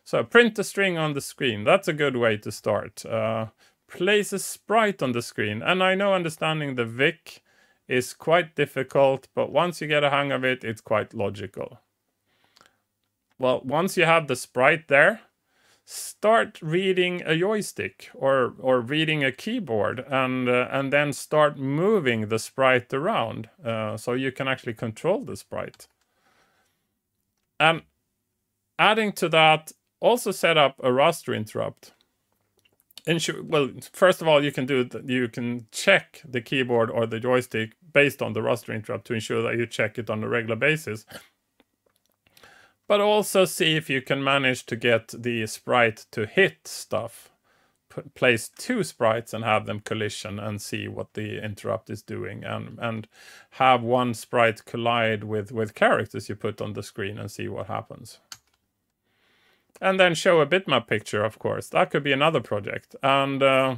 So print a string on the screen that's a good way to start. Uh, place a sprite on the screen and i know understanding the vic is quite difficult but once you get a hang of it it's quite logical well, once you have the sprite there, start reading a joystick or or reading a keyboard and uh, and then start moving the sprite around uh, so you can actually control the sprite. And adding to that also set up a raster interrupt. Ensure, well first of all you can do you can check the keyboard or the joystick based on the raster interrupt to ensure that you check it on a regular basis but also see if you can manage to get the sprite to hit stuff. P place two sprites and have them collision and see what the interrupt is doing and and have one sprite collide with with characters you put on the screen and see what happens. And then show a bitmap picture, of course. That could be another project. And uh,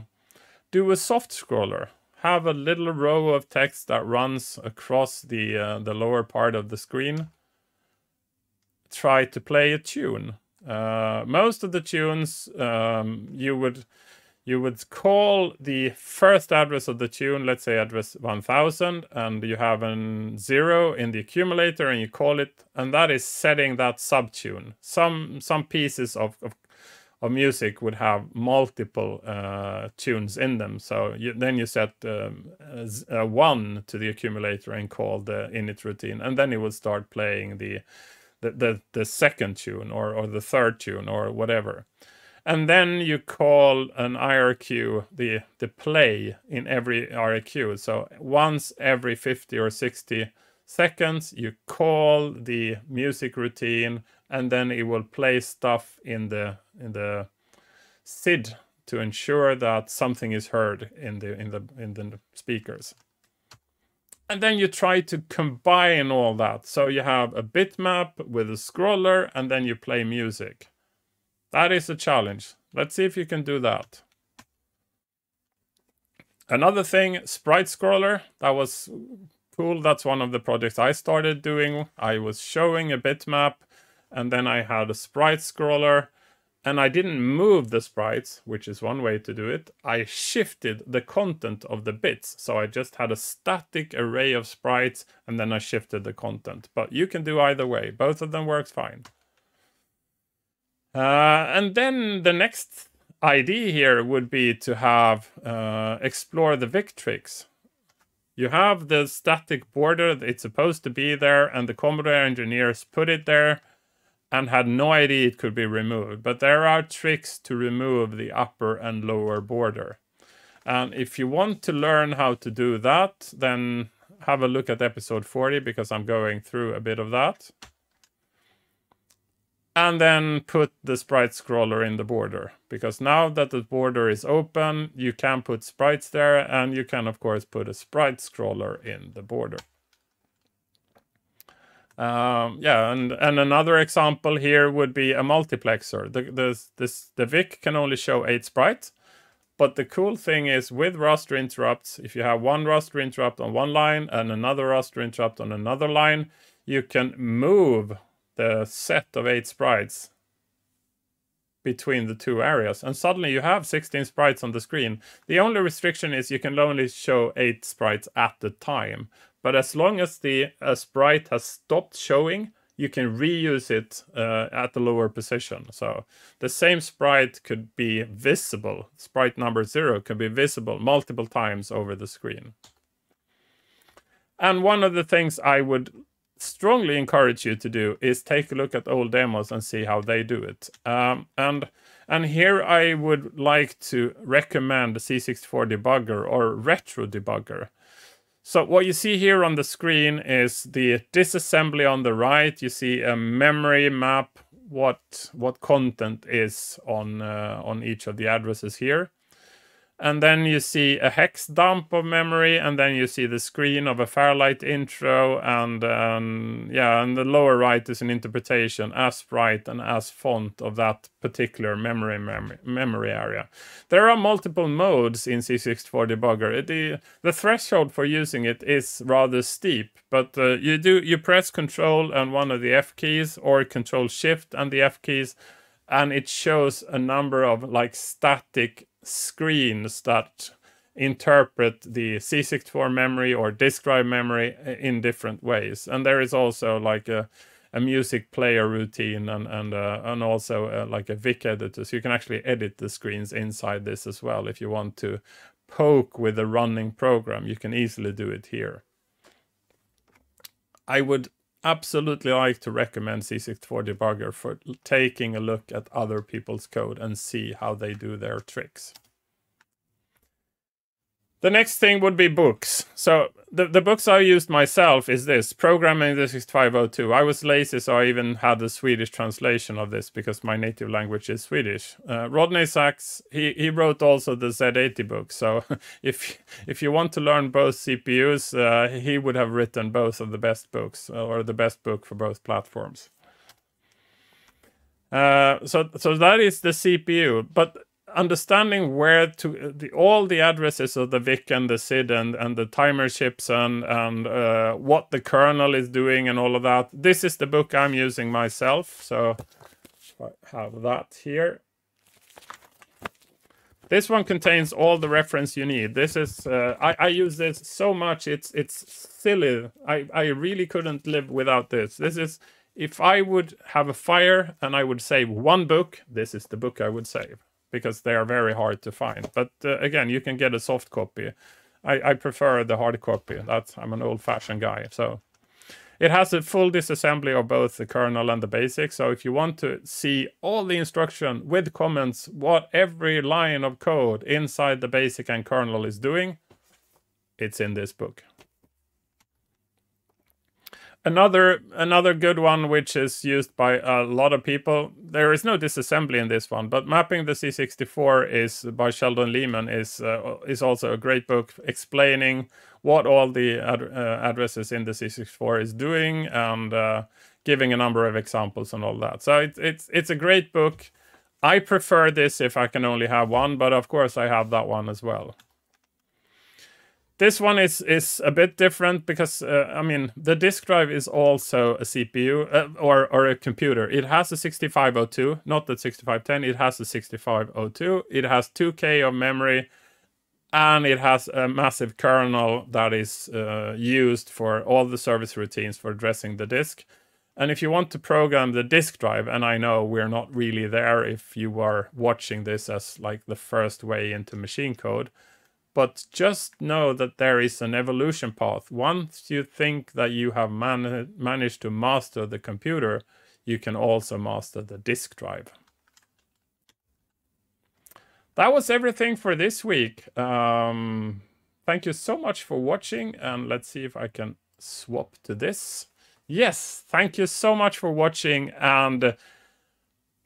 do a soft scroller. Have a little row of text that runs across the uh, the lower part of the screen try to play a tune. Uh, most of the tunes um, you would you would call the first address of the tune, let's say address 1000, and you have a zero in the accumulator and you call it, and that is setting that subtune. Some some pieces of, of, of music would have multiple uh, tunes in them. So you, then you set um, a, a one to the accumulator and call the init routine, and then it will start playing the the, the, the second tune or, or the third tune or whatever and then you call an IRQ the the play in every IRQ. So once every 50 or 60 seconds, you call the music routine, and then it will play stuff in the in the SID to ensure that something is heard in the in the in the speakers. And then you try to combine all that. So you have a bitmap with a scroller, and then you play music. That is a challenge. Let's see if you can do that. Another thing, Sprite Scroller. That was cool. That's one of the projects I started doing. I was showing a bitmap and then I had a sprite scroller and I didn't move the sprites, which is one way to do it. I shifted the content of the bits. So I just had a static array of sprites and then I shifted the content. But you can do either way. Both of them works fine. Uh, and then the next idea here would be to have uh, explore the VIC tricks. You have the static border, it's supposed to be there, and the Commodore engineers put it there and had no idea it could be removed. But there are tricks to remove the upper and lower border. And if you want to learn how to do that, then have a look at episode 40 because I'm going through a bit of that and then put the sprite scroller in the border because now that the border is open you can put sprites there and you can of course put a sprite scroller in the border um, yeah and and another example here would be a multiplexer. The the this the vic can only show eight sprites but the cool thing is with raster interrupts if you have one raster interrupt on one line and another raster interrupt on another line you can move the set of eight sprites between the two areas. And suddenly you have 16 sprites on the screen. The only restriction is you can only show eight sprites at the time but as long as the uh, sprite has stopped showing you can reuse it uh, at the lower position so the same sprite could be visible sprite number zero could be visible multiple times over the screen and one of the things i would strongly encourage you to do is take a look at old demos and see how they do it. Um, and and here I would like to recommend the C64 debugger or retro debugger. So what you see here on the screen is the disassembly on the right. You see a memory map, what what content is on uh, on each of the addresses here and then you see a hex dump of memory and then you see the screen of a fairlight intro and um, yeah and the lower right is an interpretation as sprite and as font of that particular memory mem memory area. There are multiple modes in c64 debugger. The the threshold for using it is rather steep but uh, you do you press control and one of the f keys or control shift and the f keys and it shows a number of like static screens that interpret the C64 memory or disk drive memory in different ways. And there is also like a, a music player routine and and uh, and also uh, like a Vic editor, so you can actually edit the screens inside this as well. If you want to poke with a running program, you can easily do it here. I would absolutely like to recommend C64 Debugger for taking a look at other people's code and see how they do their tricks. The next thing would be books. So the, the books I used myself is this, Programming the 6502. I was lazy, so I even had a Swedish translation of this because my native language is Swedish. Uh, Rodnay Zaks, he, he wrote also the Z80 book. So if if you want to learn both CPUs, uh, he would have written both of the best books uh, or the best book for both platforms. Uh, so so that is the CPU, but understanding where to the, all the addresses of the VIC and the SID and, and the timer chips and and uh, what the kernel is doing and all of that. This is the book I'm using myself, so I have that here. This one contains all the reference you need. This is uh, I, I use this so much. It's it's silly. I I really couldn't live without this. This is if I would have a fire and I would save one book, this is the book I would save because they are very hard to find. But uh, again, you can get a soft copy. I, I prefer the hard copy. That's I'm an old-fashioned guy, so it has a full disassembly of both the kernel and the basic. So if you want to see all the instruction with comments, what every line of code inside the basic and kernel is doing, it's in this book. Another another good one which is used by a lot of people. There is no disassembly in this one, but mapping the C64 is by Sheldon Leemon is uh, is also a great book explaining what all the ad uh, addresses in the C64 is doing and uh, giving a number of examples and all that. So it, it's it's a great book. I prefer this if I can only have one, but of course I have that one as well. This one is is a bit different because uh, I mean the disk drive is also a CPU uh, or or a computer. It has a 6502, not the 6510. It has a 6502. It has 2K of memory, and it has a massive kernel that is uh, used for all the service routines for addressing the disk. And if you want to program the disk drive, and I know we're not really there if you are watching this as like the first way into machine code but just know that there is an evolution path. Once you think that you have man managed to master the computer, you can also master the disk drive. That was everything for this week. Um, thank you so much for watching and let's see if I can swap to this. Yes, thank you so much for watching and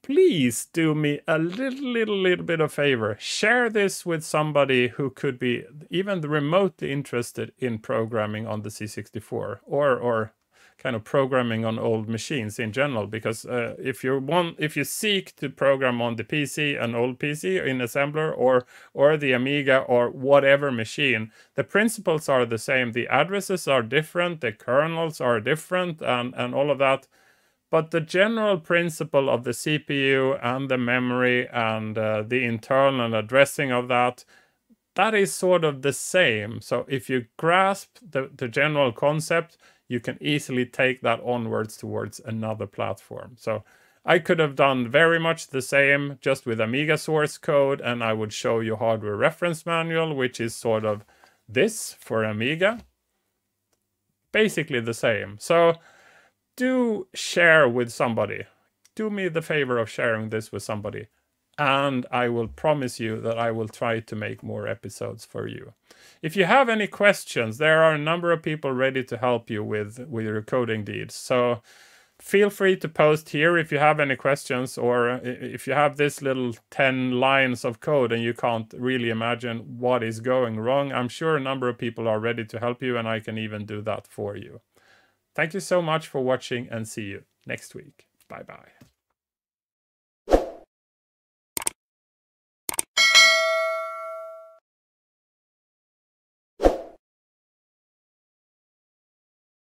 please do me a little, little, little bit of favor. Share this with somebody who could be even remotely interested in programming on the C64 or or kind of programming on old machines in general. Because uh, if you want, if you seek to program on the PC, an old PC in assembler, or or the Amiga or whatever machine, the principles are the same. The addresses are different, the kernels are different, and and all of that but the general principle of the CPU and the memory and uh, the internal addressing of that, that is sort of the same. So if you grasp the, the general concept, you can easily take that onwards towards another platform. So I could have done very much the same just with Amiga source code and I would show you hardware reference manual, which is sort of this for Amiga. Basically the same. So do share with somebody. Do me the favor of sharing this with somebody. And I will promise you that I will try to make more episodes for you. If you have any questions, there are a number of people ready to help you with, with your coding deeds. So feel free to post here if you have any questions or uh, if you have this little 10 lines of code and you can't really imagine what is going wrong. I'm sure a number of people are ready to help you and I can even do that for you. Thank you so much for watching and see you next week. Bye bye.